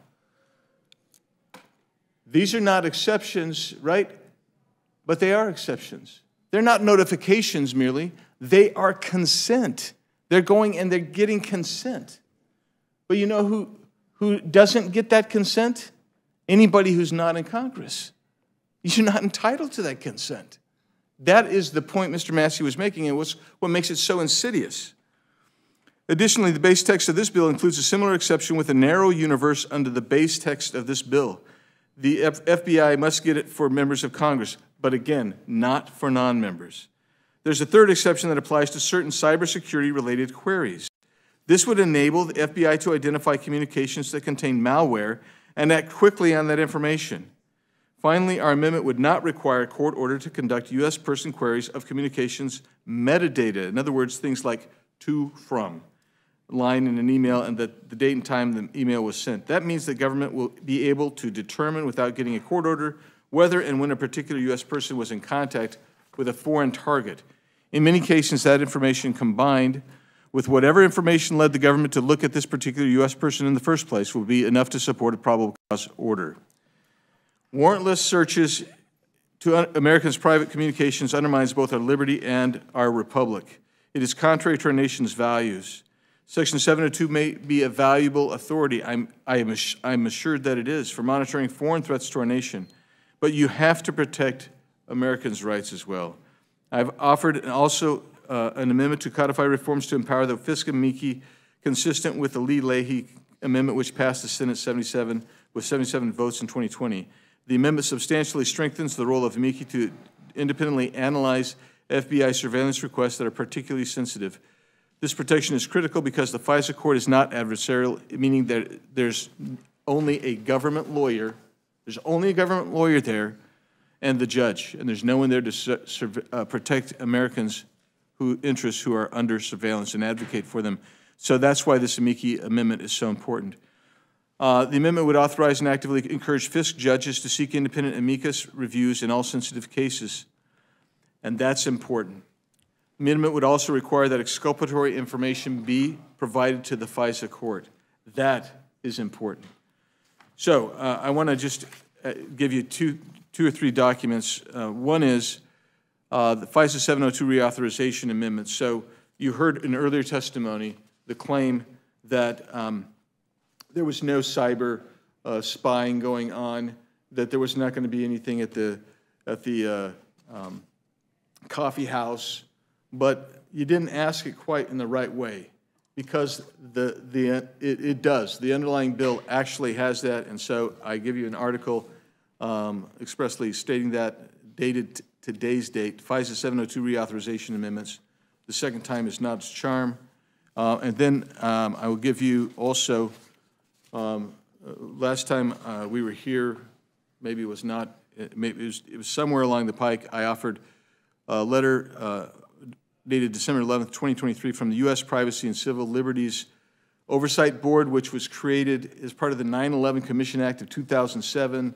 These are not exceptions, right? But they are exceptions. They're not notifications merely, they are consent. They're going and they're getting consent. But you know who, who doesn't get that consent? Anybody who's not in Congress. You're not entitled to that consent. That is the point Mr. Massey was making, and what's, what makes it so insidious. Additionally, the base text of this bill includes a similar exception with a narrow universe under the base text of this bill. The F- FBI must get it for members of Congress, but again, not for non members. There's a third exception that applies to certain cybersecurity related queries. This would enable the FBI to identify communications that contain malware and act quickly on that information. Finally, our amendment would not require a court order to conduct U.S. person queries of communications metadata. In other words, things like to, from, line in an email, and the, the date and time the email was sent. That means the government will be able to determine without getting a court order whether and when a particular U.S. person was in contact with a foreign target. In many cases, that information combined with whatever information led the government to look at this particular U.S. person in the first place will be enough to support a probable cause order. Warrantless searches to Americans' private communications undermines both our liberty and our republic. It is contrary to our nation's values. Section 702 may be a valuable authority. I'm, I am I'm assured that it is for monitoring foreign threats to our nation. But you have to protect Americans' rights as well. I've offered also uh, an amendment to codify reforms to empower the fiscal amici consistent with the Lee Leahy amendment, which passed the Senate 77 with 77 votes in 2020. The amendment substantially strengthens the role of amici to independently analyze FBI surveillance requests that are particularly sensitive. This protection is critical because the FISA court is not adversarial, meaning that there's only a government lawyer, there's only a government lawyer there, and the judge, and there's no one there to uh, protect Americans' who interests who are under surveillance and advocate for them. So that's why this amici amendment is so important. Uh, the amendment would authorize and actively encourage FISC judges to seek independent amicus reviews in all sensitive cases, and that's important. The amendment would also require that exculpatory information be provided to the FISA court. That is important. So uh, I want to just uh, give you two, two or three documents. Uh, one is uh, the FISA 702 reauthorization amendment. So you heard in earlier testimony the claim that um, there was no cyber uh, spying going on, that there was not going to be anything at the, at the uh, um, coffee house, but you didn't ask it quite in the right way because the, the, it, it does. The underlying bill actually has that, and so I give you an article um, expressly stating that, dated today's date, FISA 702 reauthorization amendments. The second time is not its charm. Uh, and then um, I will give you also um, uh, last time uh, we were here, maybe it was not, maybe it was, it was somewhere along the pike, I offered a letter uh, dated December 11th, 2023 from the U.S. Privacy and Civil Liberties Oversight Board, which was created as part of the 9-11 Commission Act of 2007,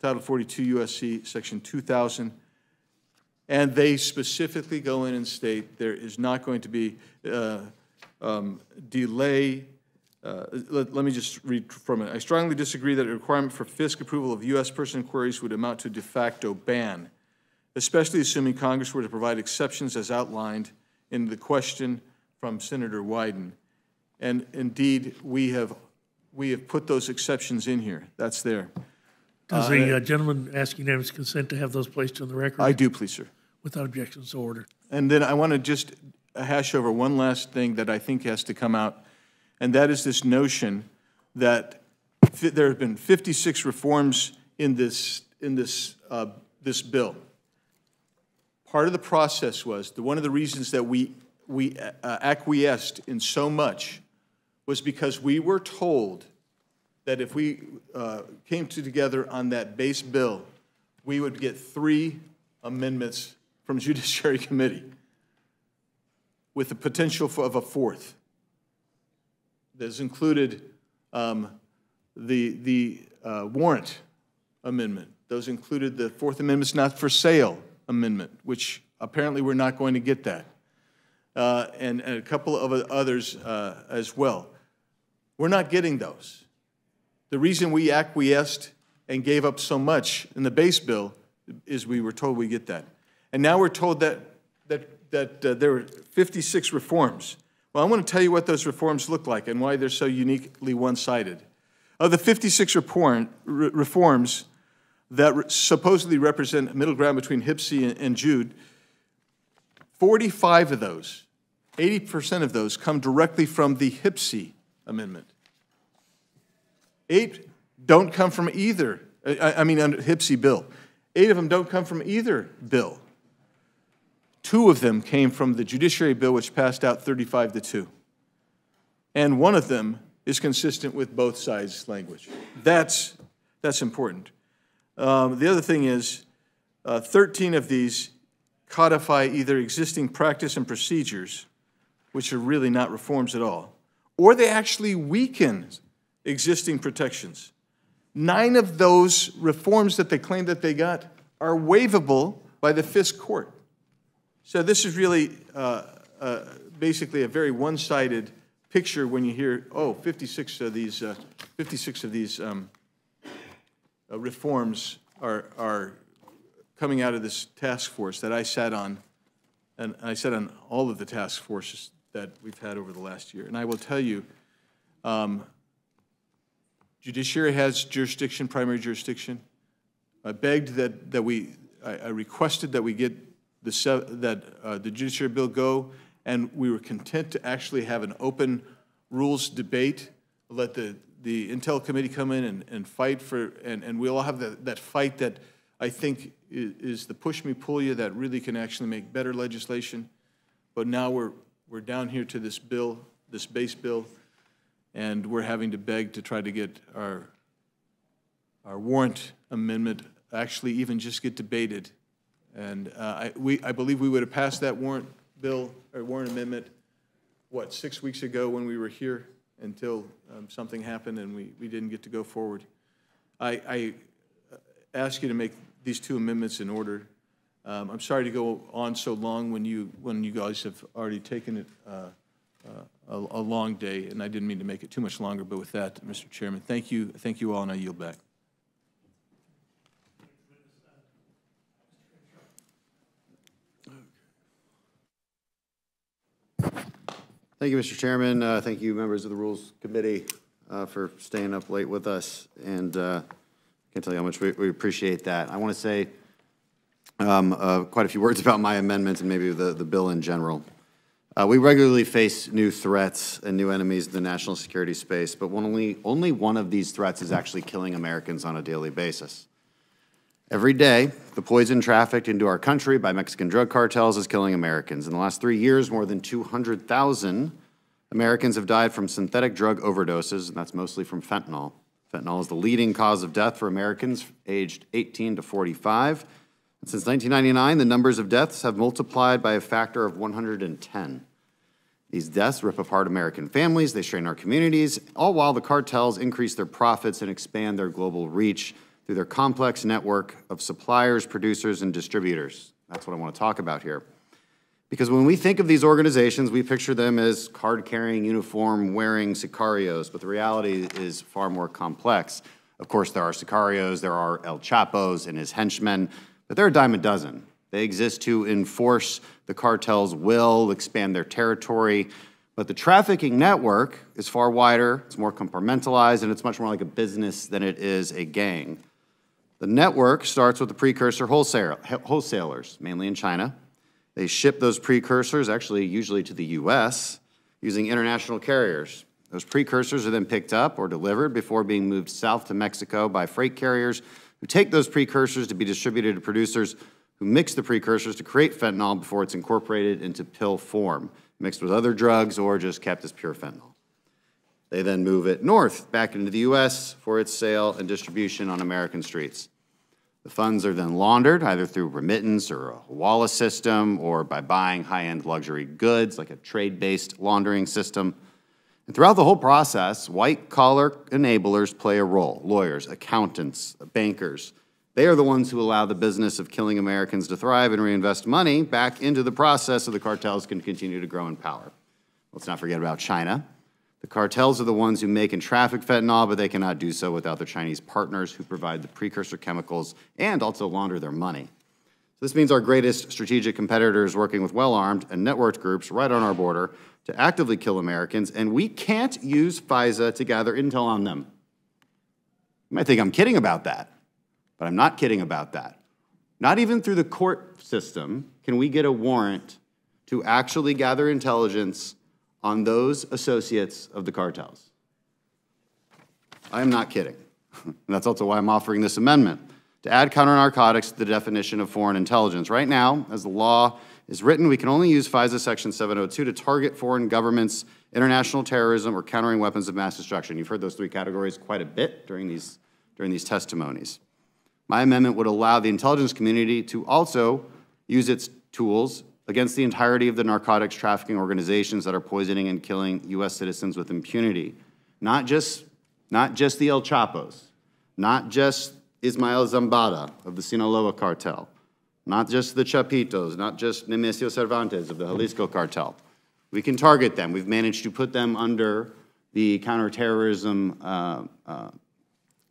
Title 42 U.S.C. Section 2000. And they specifically go in and state there is not going to be uh, um, delay uh, let, let, me just read from it. I strongly disagree that a requirement for FISC approval of U.S. person inquiries would amount to de facto ban, especially assuming Congress were to provide exceptions as outlined in the question from Senator Wyden. And indeed, we have, we have put those exceptions in here. That's there. Does the uh, uh, gentleman ask unanimous consent to have those placed on the record? I do, please, sir. Without objections, so ordered. And then I want to just hash over one last thing that I think has to come out and that is this notion that there have been 56 reforms in this, in this, uh, this bill. Part of the process was, the, one of the reasons that we, we uh, acquiesced in so much was because we were told that if we uh, came to together on that base bill, we would get three amendments from Judiciary Committee with the potential for, of a fourth that's included um, the, the uh, warrant amendment. Those included the Fourth Amendment's not for sale amendment, which apparently we're not going to get that, uh, and, and, a couple of others uh, as well. We're not getting those. The reason we acquiesced and gave up so much in the base bill is we were told we get that. And now we're told that, that, that uh, there were 56 reforms well, I want to tell you what those reforms look like and why they're so uniquely one sided. Of the 56 reform, reforms that supposedly represent middle ground between HPSCI and Jude, 45 of those, 80% of those, come directly from the HPSCI Amendment. Eight don't come from either, I mean, under HPSCI bill. Eight of them don't come from either bill. Two of them came from the Judiciary Bill, which passed out 35 to 2. And one of them is consistent with both sides' language. That's, that's important. Um, The other thing is, uh, 13 of these codify either existing practice and procedures, which are really not reforms at all, or they actually weaken existing protections. Nine of those reforms that they claim that they got are waivable by the FISC Court. So this is really uh, uh, basically a very one-sided picture when you hear, oh, 56 of these, uh, 56 of these um, uh, reforms are, are coming out of this task force that I sat on, and I sat on all of the task forces that we've had over the last year. And I will tell you, um, judiciary has jurisdiction, primary jurisdiction. I begged that, that we, I, I requested that we get the, that uh, the judiciary bill go, and we were content to actually have an open rules debate, let the, the Intel committee come in and, and fight for, and, and we all have that, that fight that I think is, is the push me, pull you that really can actually make better legislation. But now we're, we're down here to this bill, this base bill, and we're having to beg to try to get our, our warrant amendment actually even just get debated. And uh, I, we, I believe we would have passed that warrant bill, or warrant amendment, what, six weeks ago when we were here until um, something happened and we, we didn't get to go forward. I, I ask you to make these two amendments in order. Um, I'm sorry to go on so long when you, when you guys have already taken it uh, uh, a, a long day, and I didn't mean to make it too much longer, but with that, Mr. Chairman, thank you, thank you all, and I yield back. Thank you, Mr. Chairman. Uh, Thank you, members of the Rules Committee, uh, for staying up late with us. And uh, I can tell you how much we we appreciate that. I want to say um, uh, quite a few words about my amendments and maybe the the bill in general. Uh, We regularly face new threats and new enemies in the national security space, but only only one of these threats is actually killing Americans on a daily basis. Every day, the poison trafficked into our country by Mexican drug cartels is killing Americans. In the last three years, more than 200,000 Americans have died from synthetic drug overdoses, and that's mostly from fentanyl. Fentanyl is the leading cause of death for Americans aged 18 to 45. Since 1999, the numbers of deaths have multiplied by a factor of 110. These deaths rip apart American families, they strain our communities, all while the cartels increase their profits and expand their global reach through their complex network of suppliers, producers, and distributors. That's what I want to talk about here. Because when we think of these organizations, we picture them as card carrying, uniform wearing sicarios, but the reality is far more complex. Of course, there are sicarios, there are El Chapos and his henchmen, but they're a dime a dozen. They exist to enforce the cartel's will, expand their territory, but the trafficking network is far wider, it's more compartmentalized, and it's much more like a business than it is a gang. The network starts with the precursor wholesalers, mainly in China. They ship those precursors, actually usually to the US, using international carriers. Those precursors are then picked up or delivered before being moved south to Mexico by freight carriers who take those precursors to be distributed to producers who mix the precursors to create fentanyl before it's incorporated into pill form, mixed with other drugs or just kept as pure fentanyl. They then move it north back into the U.S. for its sale and distribution on American streets. The funds are then laundered either through remittance or a Hawala system or by buying high end luxury goods like a trade based laundering system. And throughout the whole process, white collar enablers play a role lawyers, accountants, bankers. They are the ones who allow the business of killing Americans to thrive and reinvest money back into the process so the cartels can continue to grow in power. Let's not forget about China. The cartels are the ones who make and traffic fentanyl, but they cannot do so without their Chinese partners who provide the precursor chemicals and also launder their money. So this means our greatest strategic competitor is working with well-armed and networked groups right on our border to actively kill Americans, and we can't use FISA to gather intel on them. You might think I'm kidding about that, but I'm not kidding about that. Not even through the court system can we get a warrant to actually gather intelligence on those associates of the cartels. I am not kidding. and that's also why I'm offering this amendment to add counter narcotics to the definition of foreign intelligence. Right now, as the law is written, we can only use FISA Section 702 to target foreign governments, international terrorism, or countering weapons of mass destruction. You've heard those three categories quite a bit during these, during these testimonies. My amendment would allow the intelligence community to also use its tools against the entirety of the narcotics trafficking organizations that are poisoning and killing U.S. citizens with impunity. Not just, not just the El Chapos, not just Ismael Zambada of the Sinaloa cartel, not just the Chapitos, not just Nemesio Cervantes of the Jalisco cartel. We can target them. We've managed to put them under the counterterrorism uh, uh,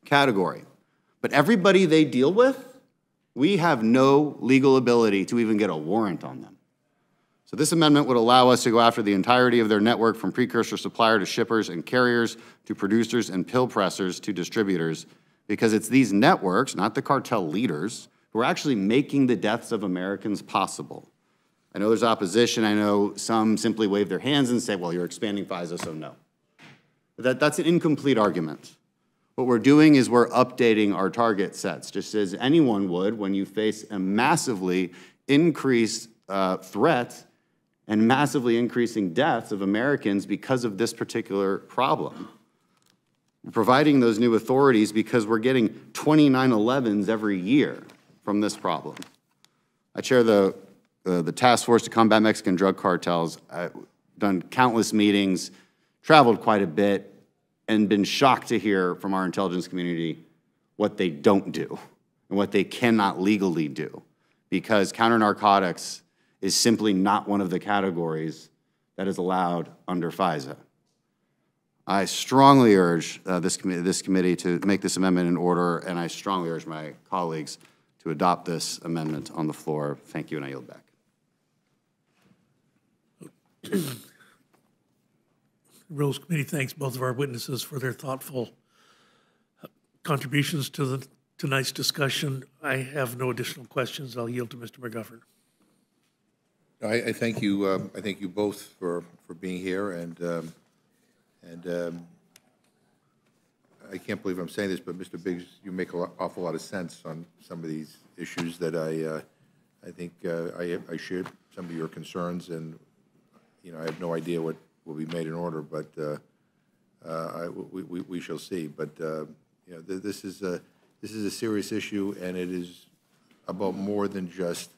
category. But everybody they deal with, we have no legal ability to even get a warrant on them. So this amendment would allow us to go after the entirety of their network from precursor supplier to shippers and carriers to producers and pill pressers to distributors because it's these networks, not the cartel leaders, who are actually making the deaths of Americans possible. I know there's opposition. I know some simply wave their hands and say, well, you're expanding FISA, so no. That, that's an incomplete argument. What we're doing is we're updating our target sets, just as anyone would when you face a massively increased uh, threat and massively increasing deaths of Americans because of this particular problem. We're providing those new authorities because we're getting 29 11s every year from this problem. I chair the, uh, the task force to combat Mexican drug cartels. I've done countless meetings, traveled quite a bit, and been shocked to hear from our intelligence community what they don't do and what they cannot legally do because counter narcotics is simply not one of the categories that is allowed under FISA. I strongly urge uh, this, committee, this committee to make this amendment in order, and I strongly urge my colleagues to adopt this amendment on the floor. Thank you, and I yield back. Rules Committee thanks both of our witnesses for their thoughtful uh, contributions to the, tonight's discussion. I have no additional questions. I'll yield to Mr. McGovern. I, I thank you, um, I thank you both for, for being here, and, um, and um, I can't believe I'm saying this, but Mr. Biggs, you make an awful lot of sense on some of these issues that I, uh, I think uh, I, I share some of your concerns, and, you know, I have no idea what will be made in order, but uh, uh, I, we, we, we shall see. But, uh, you know, th this is a, this is a serious issue, and it is about more than just,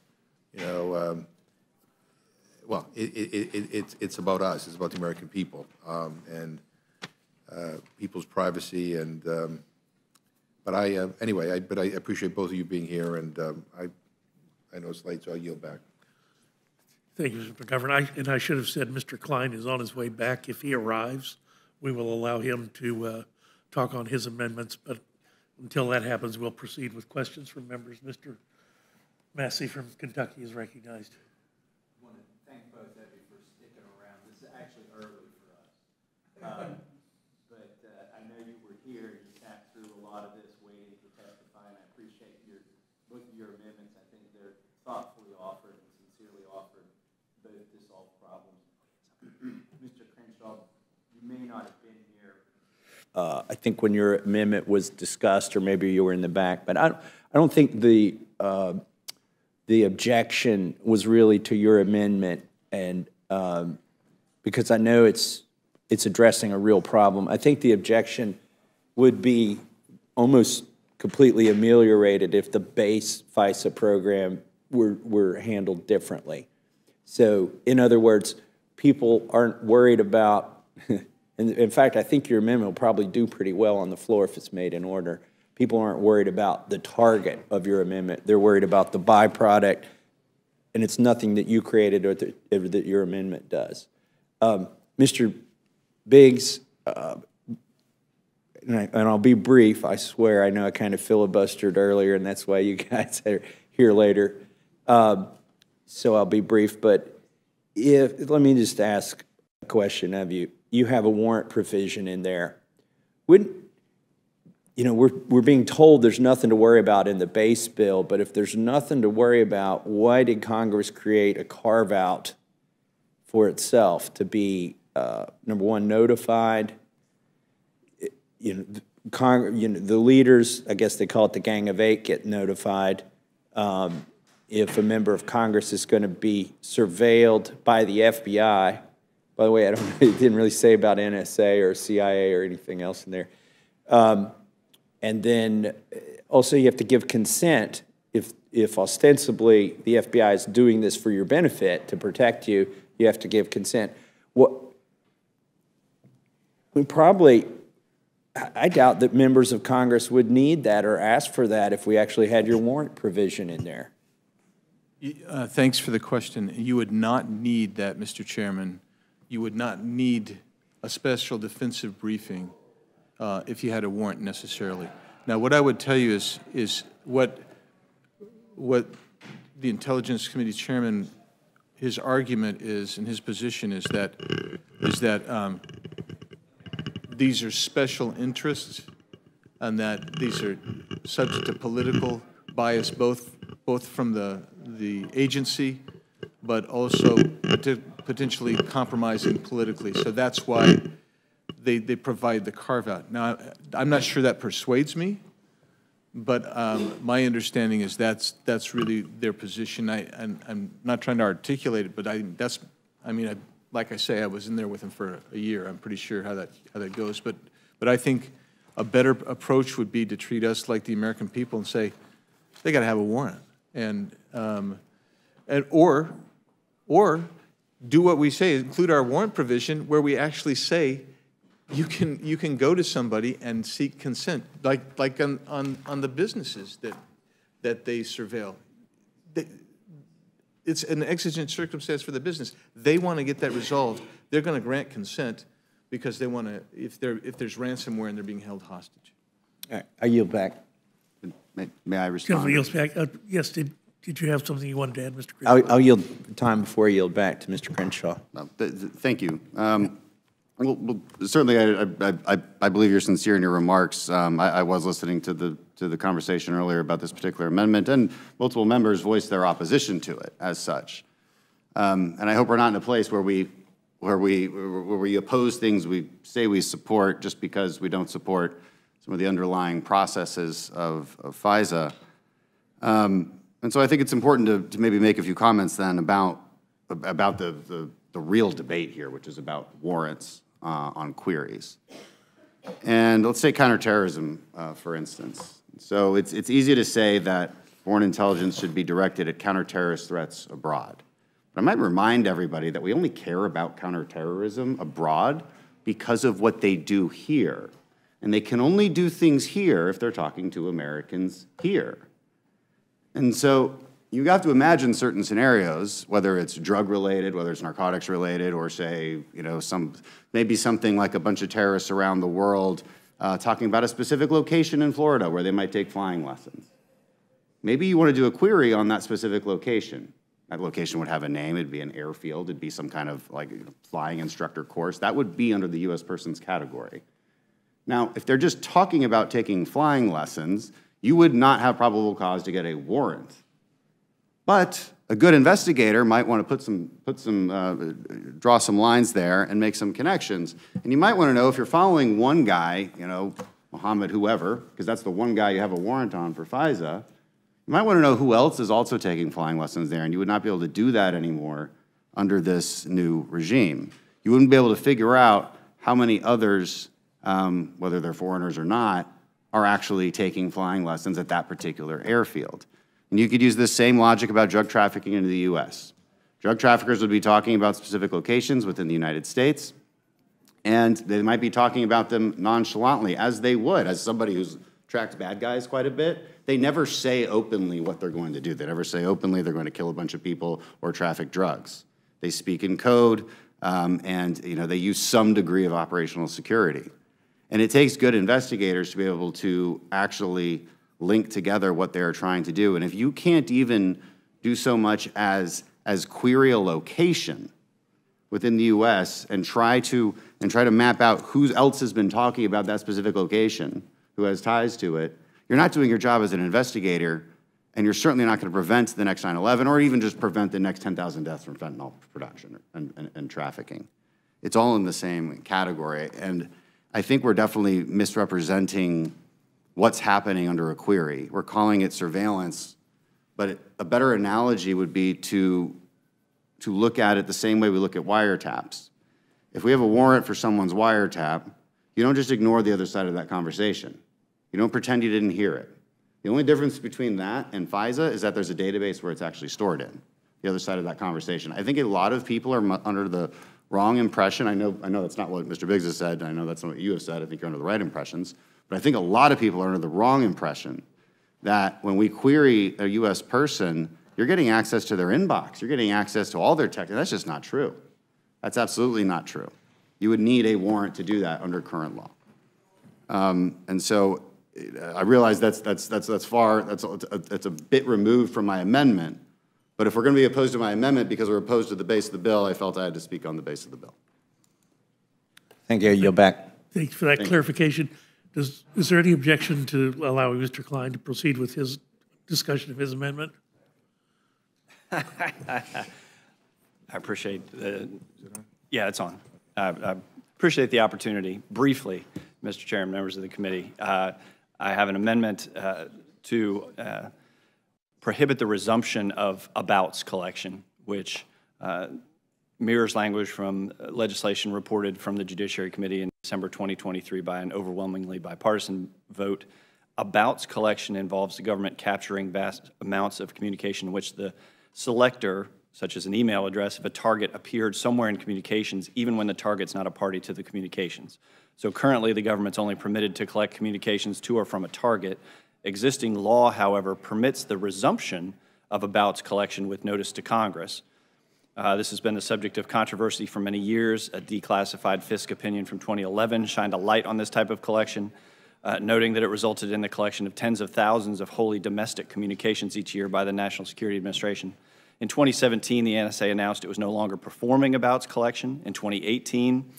you know, um, well, it, it, it, it's, it's about us. It's about the American people um, and people's privacy. And um, but I uh, anyway, I, but I appreciate both of you being here, and um, I I know it's late, so I yield back. Thank you, Mr. McGovern. I, and I should have said Mr. Klein is on his way back. If he arrives, we will allow him to uh, talk on his amendments. But until that happens, we'll proceed with questions from members. Mr. Massey from Kentucky is recognized. I want to thank both of you for sticking around. This is actually early for us. Um, But uh, I know you were here, you sat through a lot of this waiting to testify, and I appreciate your, both of your amendments. I think they're thoughtfully offered and sincerely offered, both to solve problems. Mr. Crenshaw, you may not have been here. Uh, I think when your amendment was discussed, or maybe you were in the back, but I, I don't think the, uh, the objection was really to your amendment, and, um, because I know it's, it's addressing a real problem. I think the objection would be almost completely ameliorated if the base FISA program were, were handled differently. So, in other words, people aren't worried about, in fact, I think your amendment will probably do pretty well on the floor if it's made in order. People aren't worried about the target of your amendment. They're worried about the byproduct, and it's nothing that you created or that, that your amendment does. Um, Mr. Biggs, uh, and, I, will be brief, I swear. I know I kind of filibustered earlier, and that's why you guys are here later. Um, so I'll be brief, but if, let me just ask a question of you. You have a warrant provision in there. Wouldn't, you know, we're, we're being told there's nothing to worry about in the base bill, but if there's nothing to worry about, why did Congress create a carve out for itself to be uh, number one, notified. You know, the, you know, the leaders, I guess they call it the Gang of Eight, get notified. Um, if a member of Congress is going to be surveilled by the FBI, by the way, I don't, it didn't really say about NSA or CIA or anything else in there. Um, And then uh, also you have to give consent if, if ostensibly the FBI is doing this for your benefit to protect you, you have to give consent. What, we probably, I doubt that members of Congress would need that or ask for that if we actually had your warrant provision in there. Uh, Thanks for the question. You would not need that, Mr. Chairman. You would not need a special defensive briefing uh, if you had a warrant necessarily. Now, what I would tell you is, is what, what the Intelligence Committee Chairman, his argument is, and his position is that, is that um, these are special interests and that these are subject to political bias, both, both from the, the agency, but also potentially compromising politically. So that's why they, they provide the carve-out. Now, I'm not sure that persuades me, but um, my understanding is that's, that's really their position. I, and I'm not trying to articulate it, but I, that's, I mean, I, like I say, I was in there with them for a year. I'm pretty sure how that, how that goes. But, but I think a better approach would be to treat us like the American people and say, they got to have a warrant. And, um, and, or, or do what we say, include our warrant provision where we actually say, you can, you can go to somebody and seek consent, like, like on, on, on the businesses that, that they surveil. They- It's an exigent circumstance for the business. They want to get that resolved. They're going to grant consent because they want to, if there, if there's ransomware and they're being held hostage. All right, I yield back. May, may I Gentleman respond? yields back. Uh, Yes, did, did you have something you wanted to add, Mr. Green? I'll, I'll yield time before I yield back to Mr. Crenshaw. No, th- th- Thank you. Um, Well, well, certainly, I, I- I, I believe you're sincere in your remarks. Um, I, I was listening to the, to the conversation earlier about this particular amendment, and multiple members voiced their opposition to it as such. Um, And I hope we're not in a place where we, where we, where we oppose things we say we support just because we don't support some of the underlying processes of, of FISA. Um, And so I think it's important to, to maybe make a few comments then about, about the, the, the real debate here, which is about warrants uh, on queries. And let's take counterterrorism, uh, for instance. So it's, it's easy to say that foreign intelligence should be directed at counterterrorist threats abroad. But I might remind everybody that we only care about counterterrorism abroad because of what they do here. And they can only do things here if they're talking to Americans here. And so you have to imagine certain scenarios, whether it's drug related, whether it's narcotics related, or say, you know, some maybe something like a bunch of terrorists around the world uh, talking about a specific location in Florida where they might take flying lessons. Maybe you want to do a query on that specific location. That location would have a name. It'd be an airfield. It'd be some kind of like flying instructor course. That would be under the U.S. persons category. Now, if they're just talking about taking flying lessons, you would not have probable cause to get a warrant. But a good investigator might want to put some, put some, uh, draw some lines there and make some connections. And you might want to know if you're following one guy, you know, Mohammed whoever, because that's the one guy you have a warrant on for FISA, you might want to know who else is also taking flying lessons there, and you would not be able to do that anymore under this new regime. You wouldn't be able to figure out how many others, um, whether they're foreigners or not, are actually taking flying lessons at that particular airfield. And you could use this same logic about drug trafficking into the US. Drug traffickers would be talking about specific locations within the United States, and they might be talking about them nonchalantly, as they would, as somebody who's tracked bad guys quite a bit. They never say openly what they're going to do. They never say openly they're going to kill a bunch of people or traffic drugs. They speak in code, um, and you know they use some degree of operational security. And it takes good investigators to be able to actually link together what they're trying to do. And if you can't even do so much as, as query a location within the US and try to and try to map out who else has been talking about that specific location, who has ties to it, you're not doing your job as an investigator, and you're certainly not going to prevent the next 9/11 or even just prevent the next 10,000 deaths from fentanyl production and, and, and trafficking. It's all in the same category, and I think we're definitely misrepresenting what's happening under a query. We're calling it surveillance, but a better analogy would be to, to look at it the same way we look at wiretaps. If we have a warrant for someone's wiretap, you don't just ignore the other side of that conversation. You don't pretend you didn't hear it. The only difference between that and FISA is that there's a database where it's actually stored in, the other side of that conversation. I think a lot of people are under the wrong impression. I know, I know that's not what Mr. Biggs has said, I know that's not what you have said. I think you're under the right impressions. But I think a lot of people are under the wrong impression that when we query a US person, you're getting access to their inbox, you're getting access to all their tech. That's just not true. That's absolutely not true. You would need a warrant to do that under current law. Um, And so I realize that's, that's, that's, that's far, that's, that's a bit removed from my amendment. But if we're going to be opposed to my amendment because we're opposed to the base of the bill, I felt I had to speak on the base of the bill. Thank you. Yield back. Thank you for that clarification. Does, is there any objection to allowing Mr. Cline to proceed with his discussion of his amendment? I appreciate, the- yeah, it's on. I I appreciate the opportunity, briefly, Mr. Chair and members of the committee. Uh, I have an amendment uh, to uh, prohibit the resumption of abouts collection, which uh, mirrors language from legislation reported from the Judiciary Committee in December 2023 by an overwhelmingly bipartisan vote. Abouts collection involves the government capturing vast amounts of communication in which the selector, such as an email address, if a target appeared somewhere in communications, even when the target's not a party to the communications. So currently, the government's only permitted to collect communications to or from a target. Existing law, however, permits the resumption of abouts collection with notice to Congress. Uh, This has been the subject of controversy for many years. A declassified FISC opinion from 2011 shined a light on this type of collection, uh, noting that it resulted in the collection of tens of thousands of wholly domestic communications each year by the National Security Administration. In 2017, the NSA announced it was no longer performing abouts collection. In 2018,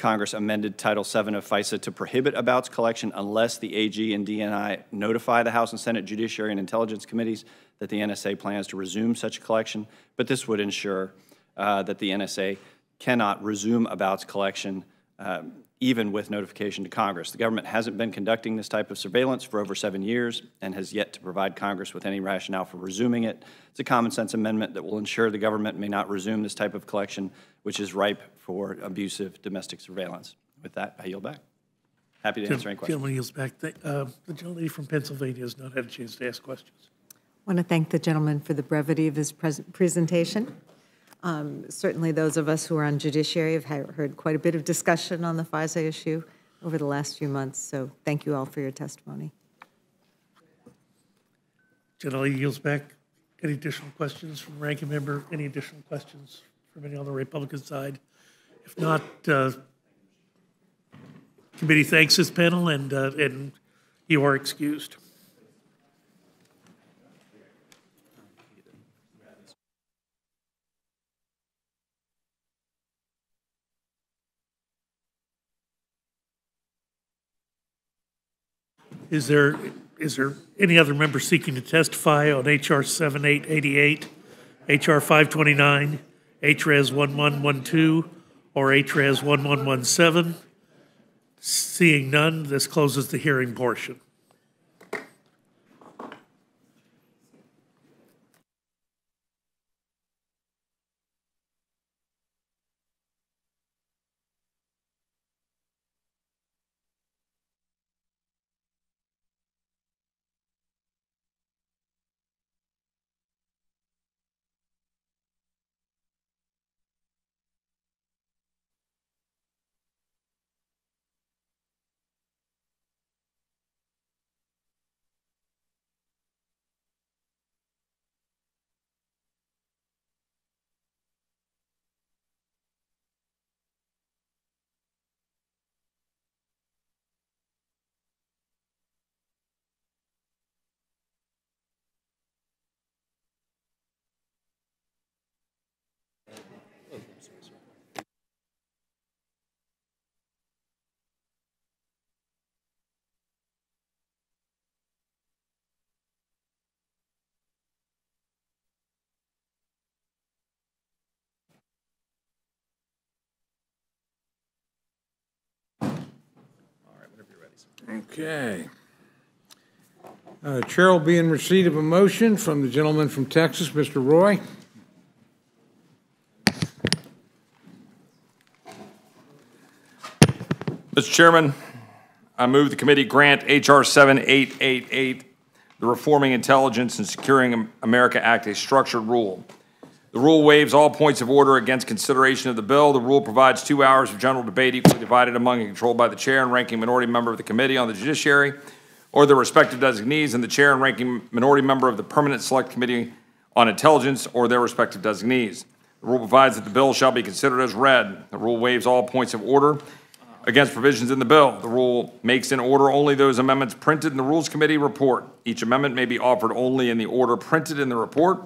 Congress amended Title VII of FISA to prohibit abouts collection unless the AG and DNI notify the House and Senate Judiciary and Intelligence Committees that the NSA plans to resume such collection. But this would ensure uh, that the NSA cannot resume abouts collection um, even with notification to Congress. The government hasn't been conducting this type of surveillance for over seven years and has yet to provide Congress with any rationale for resuming it. It's a common sense amendment that will ensure the government may not resume this type of collection, which is ripe for abusive domestic surveillance. With that, I yield back. Happy to answer any questions. Gentleman yields back. Th- uh, The gentleman from Pennsylvania has not had a chance to ask questions. I want to thank the gentleman for the brevity of his pres- presentation. Um, Certainly, those of us who are on judiciary have heard quite a bit of discussion on the FISA issue over the last few months, so thank you all for your testimony. Gentlelady yields back. Any additional questions from ranking member? Any additional questions from any on the Republican side? If not, uh, committee thanks this panel, and, uh, and you are excused. Is there, is there any other member seeking to testify on HR 7888, HR 529, HRES 1112, or HRES 1117? Seeing none, this closes the hearing portion. Okay. Uh, Chair will be in receipt of a motion from the gentleman from Texas, Mr. Roy. Mr. Chairman, I move the committee grant H.R. 7888, the Reforming Intelligence and Securing America Act, a structured rule. The rule waives all points of order against consideration of the bill. The rule provides two hours of general debate equally divided among and controlled by the chair and ranking minority member of the Committee on the Judiciary or their respective designees and the chair and ranking minority member of the Permanent Select Committee on Intelligence or their respective designees. The rule provides that the bill shall be considered as read. The rule waives all points of order against provisions in the bill. The rule makes in order only those amendments printed in the Rules Committee report. Each amendment may be offered only in the order printed in the report,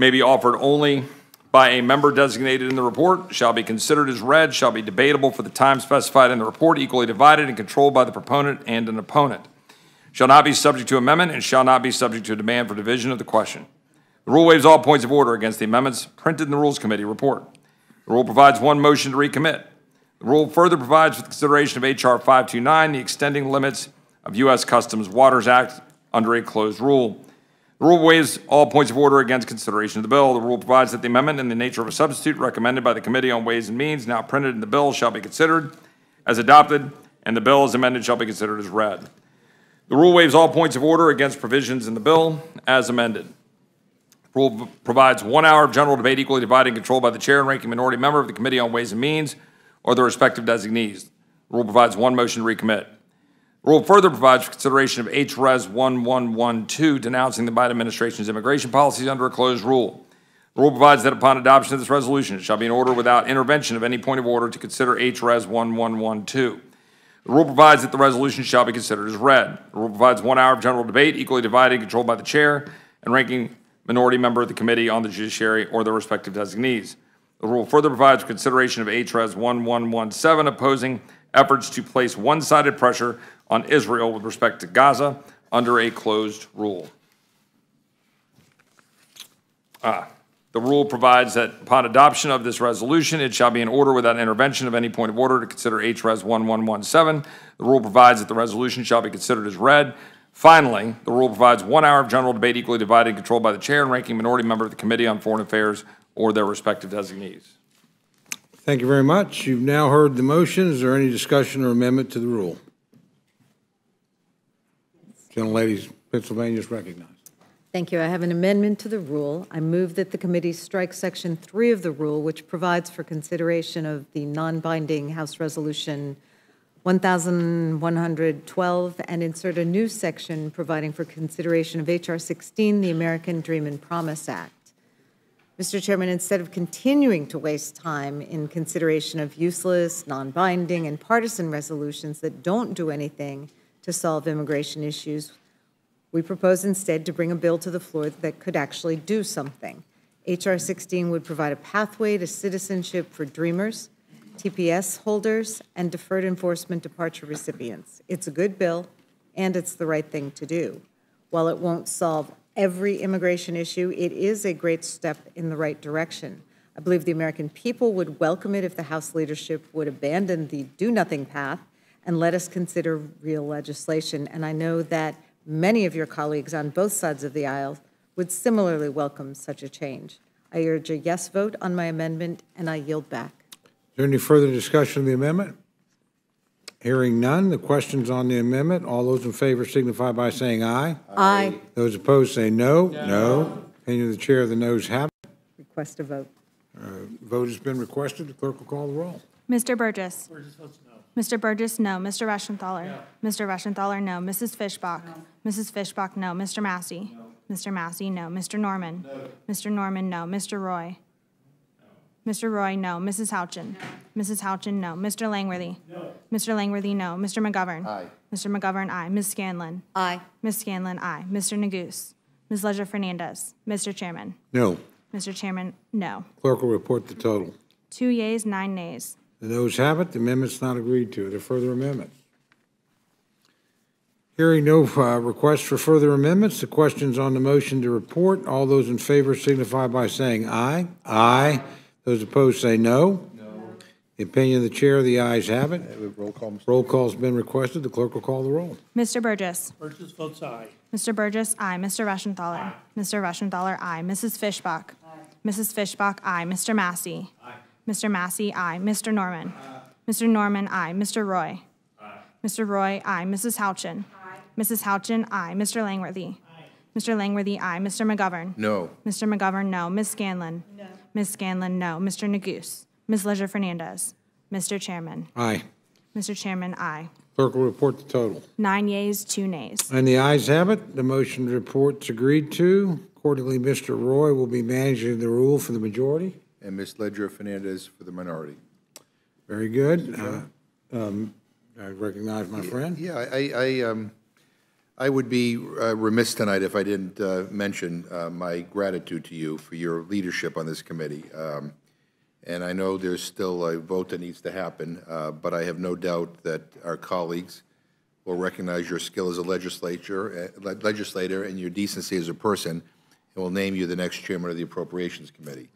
may be offered only by a member designated in the report, shall be considered as read, shall be debatable for the time specified in the report, equally divided and controlled by the proponent and an opponent, shall not be subject to amendment, and shall not be subject to a demand for division of the question. The rule waives all points of order against the amendments printed in the Rules Committee report. The rule provides one motion to recommit. The rule further provides for the consideration of H.R. 529, the extending limits of U.S. Customs Waters Act under a closed rule. The rule waives all points of order against consideration of the bill. The rule provides that the amendment in the nature of a substitute recommended by the Committee on Ways and Means, now printed in the bill, shall be considered as adopted, and the bill as amended shall be considered as read. The rule waives all points of order against provisions in the bill as amended. The Rule provides one hour of general debate equally divided and controlled by the chair and ranking minority member of the Committee on Ways and Means or their respective designees. The rule provides one motion to recommit. Rule further provides for consideration of HRES 1112, denouncing the Biden administration's immigration policies under a closed rule. The rule provides that upon adoption of this resolution, it shall be in order without intervention of any point of order to consider HRES 1112. The rule provides that the resolution shall be considered as read. The rule provides one hour of general debate equally divided and controlled by the chair and ranking minority member of the Committee on the Judiciary or their respective designees. The rule further provides for consideration of HRES 1117 opposing efforts to place one-sided pressure on Israel with respect to Gaza under a closed rule. Ah, The rule provides that upon adoption of this resolution, it shall be in order without intervention of any point of order to consider HRES 1117. The rule provides that the resolution shall be considered as read. Finally, the rule provides one hour of general debate equally divided and controlled by the chair and ranking minority member of the Committee on Foreign Affairs or their respective designees. Thank you very much. You've now heard the motion. Is there any discussion or amendment to the rule? Gentlelady, Pennsylvania is recognized. Thank you. I have an amendment to the rule. I move that the committee strike Section 3 of the rule, which provides for consideration of the non-binding House Resolution 1112, and insert a new section providing for consideration of H.R. 16, the American Dream and Promise Act. Mr. Chairman, instead of continuing to waste time in consideration of useless, non-binding, and partisan resolutions that don't do anything to solve immigration issues, we propose instead to bring a bill to the floor that could actually do something. H.R. 16 would provide a pathway to citizenship for dreamers, TPS holders, and deferred enforcement departure recipients. It's a good bill, and it's the right thing to do. While it won't solve every immigration issue, it is a great step in the right direction. I believe the American people would welcome it if the House leadership would abandon the do-nothing path and let us consider real legislation. And I know that many of your colleagues on both sides of the aisle would similarly welcome such a change. I urge a yes vote on my amendment, and I yield back. Is there any further discussion of the amendment? Hearing none, the questions on the amendment, all those in favor signify by saying aye. Aye. Those opposed say no. No. Opinion of the chair, of the noes have it. Request a vote. Uh, vote has been requested. The clerk will call the roll. Mr. Burgess. Mr. Burgess, no. Mr. Reschenthaler. Mr. Reschenthaler, no. Mrs. Fischbach. Mrs. Fischbach, no. Mr. Massey. Mr. Massey, no. Mr. Norman. Mr. Norman, no. Mr. Roy. Mr. Roy, no. Mrs. Houchin. Mrs. Houchin, no. Mr. Langworthy. Mr. Langworthy, no. Mr. McGovern. Aye. Mr. McGovern, aye. Ms. Scanlon. Aye. Ms. Scanlon, aye. Mr. Neguse. Ms. Leger Fernandez. Mr. Chairman. No. Mr. Chairman, no. Clerk will report the total. Two yeas, nine nays. The noes have it. The amendment's not agreed to. Are there further amendments? Hearing no uh, requests for further amendments, the questions on the motion to report, all those in favor signify by saying aye. Aye. Those opposed say no. No. The opinion of the chair, the ayes have it. Roll call, Mr. Roll call's been requested. The clerk will call the roll. Mr. Burgess. Burgess votes aye. Mr. Burgess, aye. Mr. Reschenthaler. Mr. Reschenthaler, aye. Mrs. Fischbach. Mrs. Fischbach, aye. Mr. Massey. Mr. Massey, aye. Mr. Norman. Mr. Norman, aye. Mr. Roy. Aye. Mr. Roy, aye. Mrs. Houchin. Aye. Mrs. Houchin, aye. Mr. Langworthy. Aye. Mr. Langworthy, aye. Mr. McGovern. No. Mr. McGovern, no. Ms. Scanlon. No. Ms. Scanlon, no. Mr. Neguse. Ms. Leger Fernandez. Mr. Chairman. Aye. Mr. Chairman, aye. Clerk will report the total. Nine yeas, two nays. And the ayes have it. The motion report's agreed to. Accordingly, Mr. Roy will be managing the rule for the majority. And Ms. Leger Fernandez for the minority. Very good. Uh, um, I recognize my friend. Yeah, I, I, um, I would be uh, remiss tonight if I didn't uh, mention uh, my gratitude to you for your leadership on this committee. Um, And I know there's still a vote that needs to happen, uh, but I have no doubt that our colleagues will recognize your skill as a legislature, uh, legislator and your decency as a person, and will name you the next chairman of the Appropriations Committee.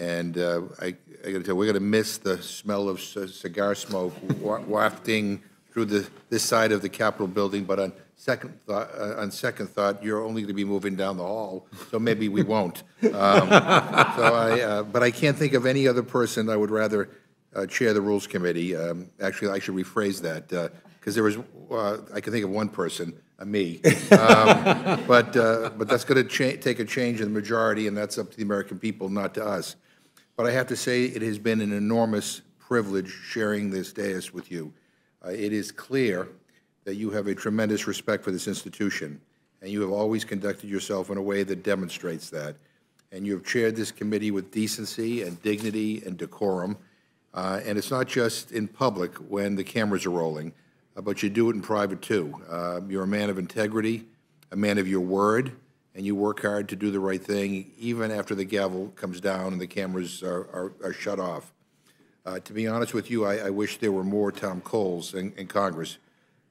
And uh, I, I gotta tell you, we're gonna miss the smell of c- cigar smoke wa- wafting through the, this side of the Capitol building, but on second thought, uh, on second thought, you're only gonna be moving down the hall, so maybe we won't. Um, So I, uh, but I can't think of any other person I would rather uh, chair the Rules Committee. Um, Actually, I should rephrase that, because there was, uh, I can think of one person, uh, me. Um, But, uh, but that's going to take a change in the majority, and that's up to the American people, not to us. But I have to say, it has been an enormous privilege sharing this dais with you. Uh, It is clear that you have a tremendous respect for this institution, and you have always conducted yourself in a way that demonstrates that. And you have chaired this committee with decency and dignity and decorum. Uh, And it's not just in public when the cameras are rolling, uh, but you do it in private, too. Uh, You're a man of integrity, a man of your word, and you work hard to do the right thing, even after the gavel comes down and the cameras are, are, are shut off. Uh, to be honest with you, I, I wish there were more Tom Coles in, in Congress,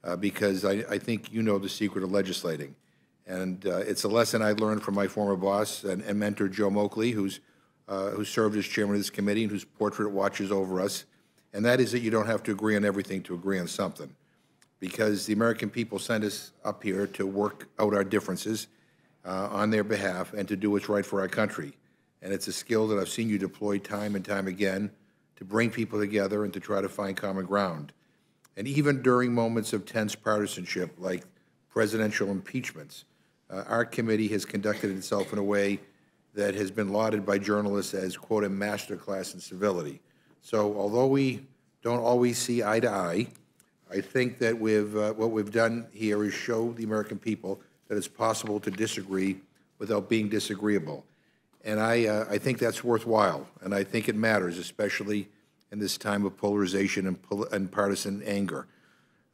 uh, because I, I think you know the secret of legislating. And uh, it's a lesson I learned from my former boss and, and mentor, Joe Moakley, who's, uh, who served as chairman of this committee and whose portrait watches over us. And that is that you don't have to agree on everything to agree on something. Because the American people sent us up here to work out our differences uh, on their behalf and to do what's right for our country. And it's a skill that I've seen you deploy time and time again to bring people together and to try to find common ground. And even during moments of tense partisanship, like presidential impeachments, uh, our committee has conducted itself in a way that has been lauded by journalists as, quote, a masterclass in civility. So although we don't always see eye to eye, I think that we've, uh, what we've done here is show the American people that it's possible to disagree without being disagreeable. And I, uh, I think that's worthwhile, and I think it matters, especially in this time of polarization and, pol- and partisan anger.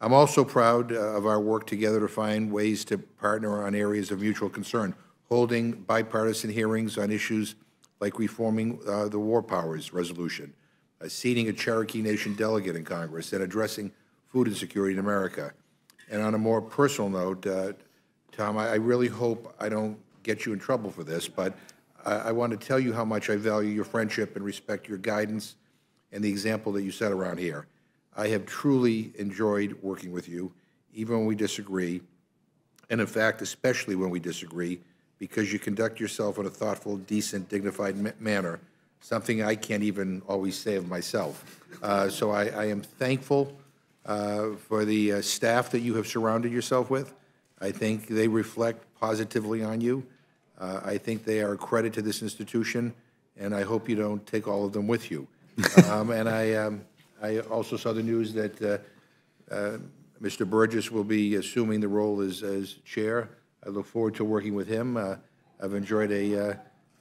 I'm also proud uh, of our work together to find ways to partner on areas of mutual concern, holding bipartisan hearings on issues like reforming uh, the War Powers Resolution, uh, seating a Cherokee Nation delegate in Congress, and addressing food insecurity in America. And on a more personal note, uh, Tom, I I really hope I don't get you in trouble for this, but I, I want to tell you how much I value your friendship and respect your guidance and the example that you set around here. I have truly enjoyed working with you, even when we disagree, and in fact, especially when we disagree, because you conduct yourself in a thoughtful, decent, dignified ma- manner, something I can't even always say of myself. Uh, So I, I am thankful uh, for the uh, staff that you have surrounded yourself with. I think they reflect positively on you. Uh, I think they are a credit to this institution, and I hope you don't take all of them with you. Um, And I, um, I also saw the news that uh, uh, Mr. Burgess will be assuming the role as, as chair. I look forward to working with him. Uh, I've enjoyed a, uh,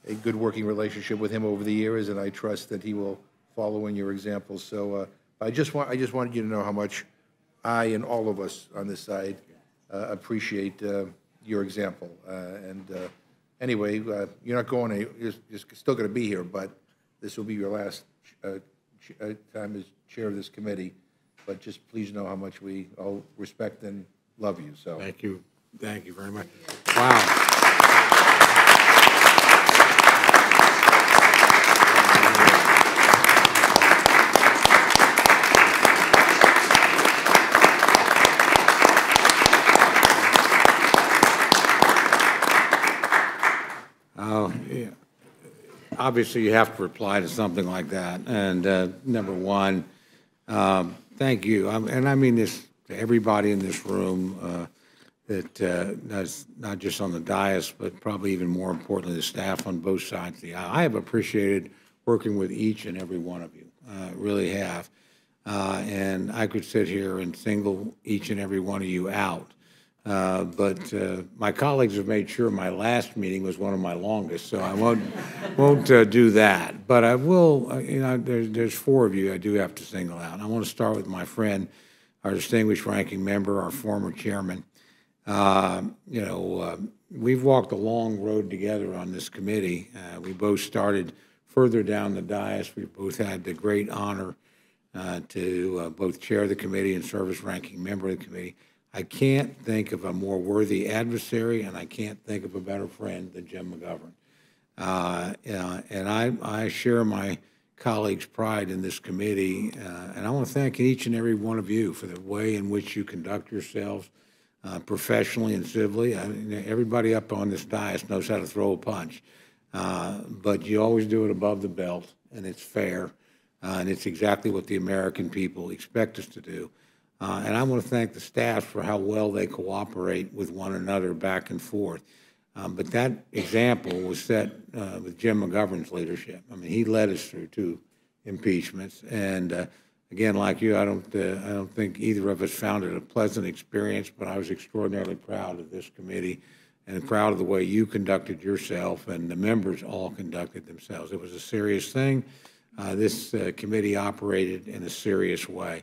a good working relationship with him over the years, and I trust that he will follow in your examples. So uh, I just want, I just wanted you to know how much I and all of us on this side appreciate uh, your example. Uh, And uh, anyway, uh, you're not going, to- you're you're still going to be here, but this will be your last uh, uh, time as chair of this committee. But just please know how much we all respect and love you, so. Thank you. Thank you very much. Wow. Oh, yeah. Obviously, you have to reply to something like that. And uh, number one, um, thank you. Um, And I mean this to everybody in this room, uh, that, uh, not just on the dais, but probably even more importantly, the staff on both sides of the aisle. I have appreciated working with each and every one of you, uh, really have. Uh, And I could sit here and single each and every one of you out. Uh, But uh, my colleagues have made sure my last meeting was one of my longest, so I won't, won't uh, do that. But I will, uh, you know, there's, there's four of you I do have to single out. I want to start with my friend, our distinguished ranking member, our former chairman. Uh, You know, uh, we've walked a long road together on this committee. We both started further down the dais. We both had the great honor to both chair the committee and serve as ranking member of the committee. I can't think of a more worthy adversary, and I can't think of a better friend than Jim McGovern. Uh, uh, And I, I share my colleagues' pride in this committee, uh, and I want to thank each and every one of you for the way in which you conduct yourselves uh, professionally and civilly. I mean, everybody up on this dais knows how to throw a punch, uh, but you always do it above the belt, and it's fair, uh, and it's exactly what the American people expect us to do. Uh, And I want to thank the staff for how well they cooperate with one another back and forth. Um, But that example was set uh, with Jim McGovern's leadership. I mean, he led us through two impeachments, and uh, again, like you, I don't, uh, I don't think either of us found it a pleasant experience, but I was extraordinarily proud of this committee and proud of the way you conducted yourself and the members all conducted themselves. It was a serious thing. Uh, This uh, committee operated in a serious way.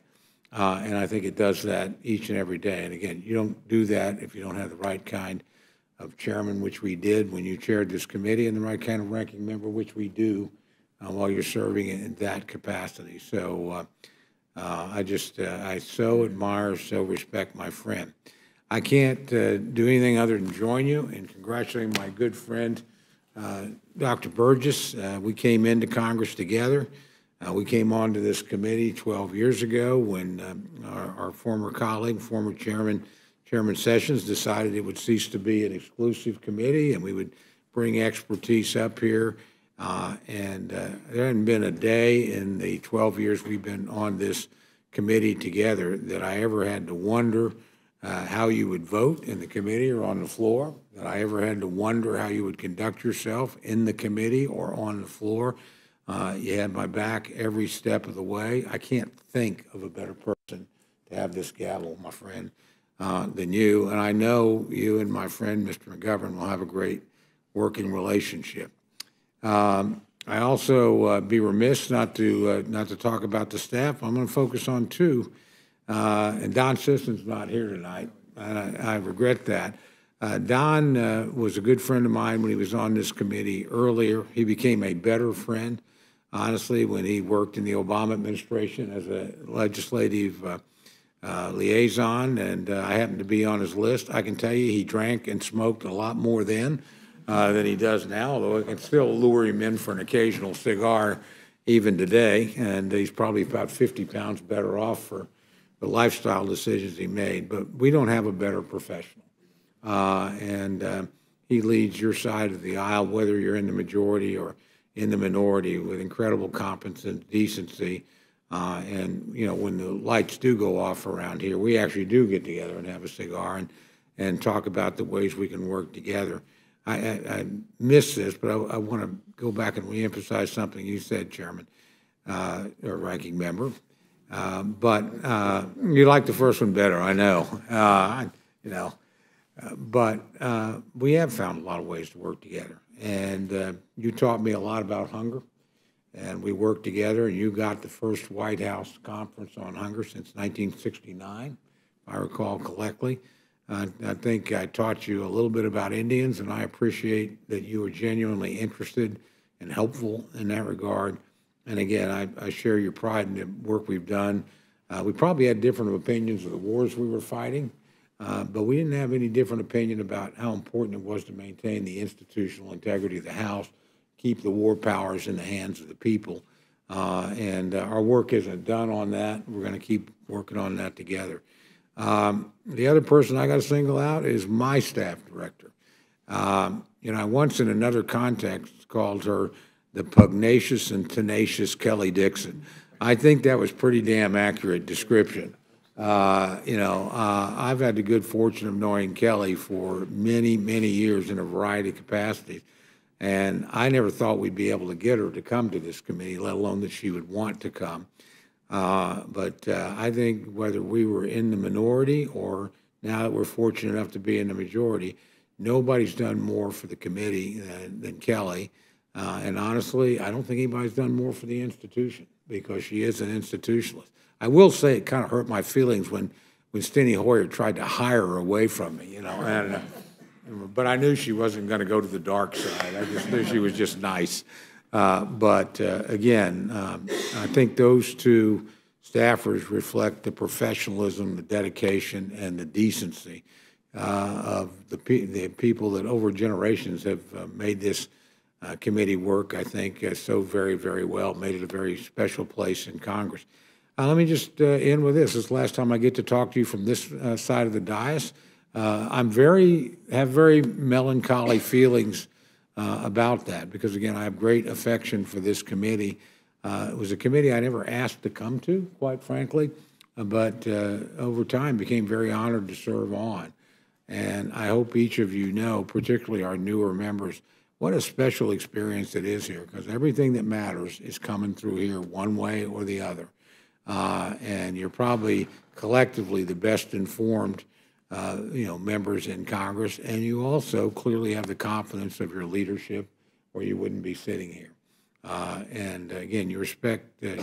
Uh, And I think it does that each and every day. And again, you don't do that if you don't have the right kind of chairman, which we did when you chaired this committee, and the right kind of ranking member, which we do uh, while you're serving in that capacity. So uh, uh, I just, uh, I so admire, so respect my friend. I can't uh, do anything other than join you in congratulating my good friend, Dr. Burgess. We came into Congress together. Uh, We came onto this committee 12 years ago when um, our our former colleague, former chairman, Chairman Sessions, decided it would cease to be an exclusive committee, and we would bring expertise up here. Uh, And uh, there hadn't been a day in the 12 years we've been on this committee together that I ever had to wonder uh, how you would vote in the committee or on the floor, that I ever had to wonder how you would conduct yourself in the committee or on the floor. Uh, You had my back every step of the way. I can't think of a better person to have this gavel, my friend, uh, than you. And I know you and my friend, Mr. McGovern, will have a great working relationship. Um, I also uh, be remiss not to, uh, not to talk about the staff. I'm going to focus on two. Uh, And Don Sisson's not here tonight, and I I regret that. Uh, Don uh, was a good friend of mine when he was on this committee earlier. He became a better friend, honestly, when he worked in the Obama administration as a legislative uh, uh, liaison, and uh, I happened to be on his list. I can tell you, he drank and smoked a lot more then uh, than he does now, although I can still lure him in for an occasional cigar even today, and he's probably about 50 pounds better off for the lifestyle decisions he made. But we don't have a better professional. Uh, And uh, he leads your side of the aisle, whether you're in the majority or in the minority, with incredible competence and decency. Uh, And, you know, when the lights do go off around here, we actually do get together and have a cigar and, and talk about the ways we can work together. I, I, I miss this, but I, I want to go back and reemphasize something you said, Chairman, uh, or Ranking Member. Uh, But you like the first one better, I know. Uh, You know, uh, but uh, we have found a lot of ways to work together. And uh, you taught me a lot about hunger, and we worked together, and you got the first White House conference on hunger since 1969, if I recall correctly. Uh, I think I taught you a little bit about Indians, and I appreciate that you were genuinely interested and helpful in that regard. And again, I, I share your pride in the work we've done. Uh, we probably had different opinions of the wars we were fighting, uh, but we didn't have any different opinion about how important it was to maintain the institutional integrity of the House, keep the war powers in the hands of the people. Uh, and uh, our work isn't done on that. We're going to keep working on that together. Um, the other person I got to single out is my staff director. Um, you know, I once in another context called her the pugnacious and tenacious Kelly Dixon. I think that was pretty damn accurate description Uh, You know, uh, I've had the good fortune of knowing Kelly for many, many years in a variety of capacities. And I never thought we'd be able to get her to come to this committee, let alone that she would want to come. Uh, But uh, I think whether we were in the minority or now that we're fortunate enough to be in the majority, nobody's done more for the committee than, than Kelly. Uh, and honestly, I don't think anybody's done more for the institution because she is an institutionalist. I will say it kind of hurt my feelings when, when Steny Hoyer tried to hire her away from me, you know. And, uh, but I knew she wasn't going to go to the dark side. I just knew she was just nice. Uh, but uh, again, um, I think those two staffers reflect the professionalism, the dedication, and the decency uh, of the, pe- the people that over generations have uh, made this uh, committee work, I think, uh, so very, very well, made it a very special place in Congress. Uh, let me just uh, end with this. This is the last time I get to talk to you from this uh, side of the dais. Uh, I'm very, have very melancholy feelings uh, about that because, again, I have great affection for this committee. Uh, it was a committee I never asked to come to, quite frankly, but over time became very honored to serve on. And I hope each of you know, particularly our newer members, what a special experience it is here because everything that matters is coming through here one way or the other. Uh, and you're probably collectively the best informed, uh, you know, members in Congress. And you also clearly have the confidence of your leadership, or you wouldn't be sitting here. Uh, and again, you respect uh,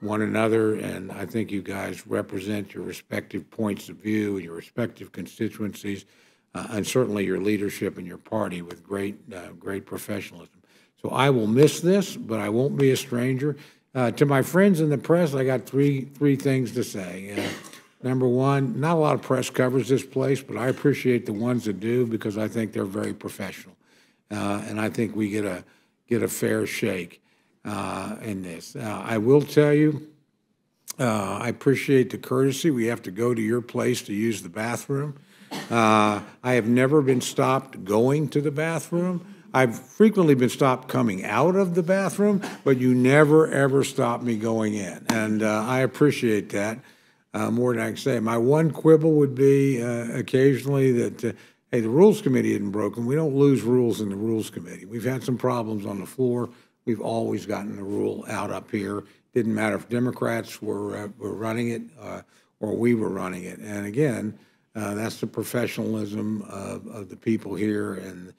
one another, and I think you guys represent your respective points of view and your respective constituencies, uh, and certainly your leadership and your party with great, uh, great professionalism. So I will miss this, but I won't be a stranger. Uh, to my friends in the press, I got three three things to say. Uh, number one, not a lot of press covers this place, but I appreciate the ones that do because I think they're very professional, uh, and I think we get a get a fair shake uh, in this. Uh, I will tell you, I appreciate the courtesy. We have to go to your place to use the bathroom. I have never been stopped going to the bathroom. I've frequently been stopped coming out of the bathroom, but you never, ever stop me going in. And uh, I appreciate that uh, more than I can say. My one quibble would be uh, occasionally that, uh, hey, the Rules Committee isn't broken. We don't lose rules in the Rules Committee. We've had some problems on the floor. We've always gotten the rule out up here. Didn't matter if Democrats were, uh, were running it uh, or we were running it. And again, that's the professionalism of, of the people here, and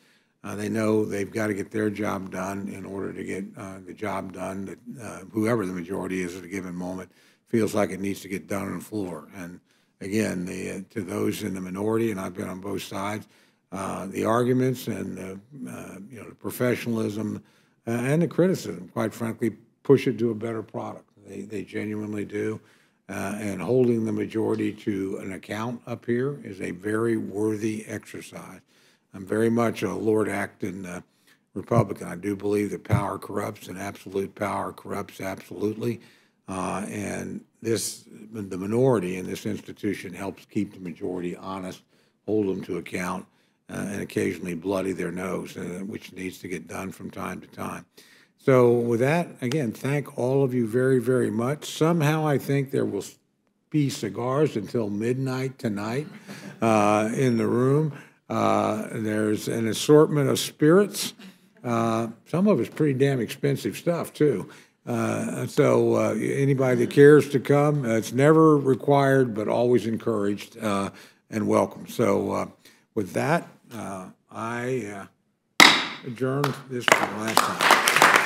uh, they know they've got to get their job done in order to get uh, the job done that uh, whoever the majority is at a given moment feels like it needs to get done on the floor. And again, the, uh, to those in the minority, and I've been on both sides, uh, the arguments and the, you know the professionalism and the criticism, quite frankly, push it to a better product. They, they genuinely do. Uh, and holding the majority to an account up here is a very worthy exercise. I'm very much a Lord Acton uh, Republican. I do believe that power corrupts and absolute power corrupts absolutely. Uh, and this, the minority in this institution helps keep the majority honest, hold them to account, uh, and occasionally bloody their nose, uh, which needs to get done from time to time. So with that, again, thank all of you very, very much. Somehow I think there will be cigars until midnight tonight uh, in the room. Uh, there's an assortment of spirits. Uh, some of it's pretty damn expensive stuff, too. Uh, so uh, anybody that cares to come, uh, it's never required, but always encouraged and welcome. So with that, I adjourn this for the last time.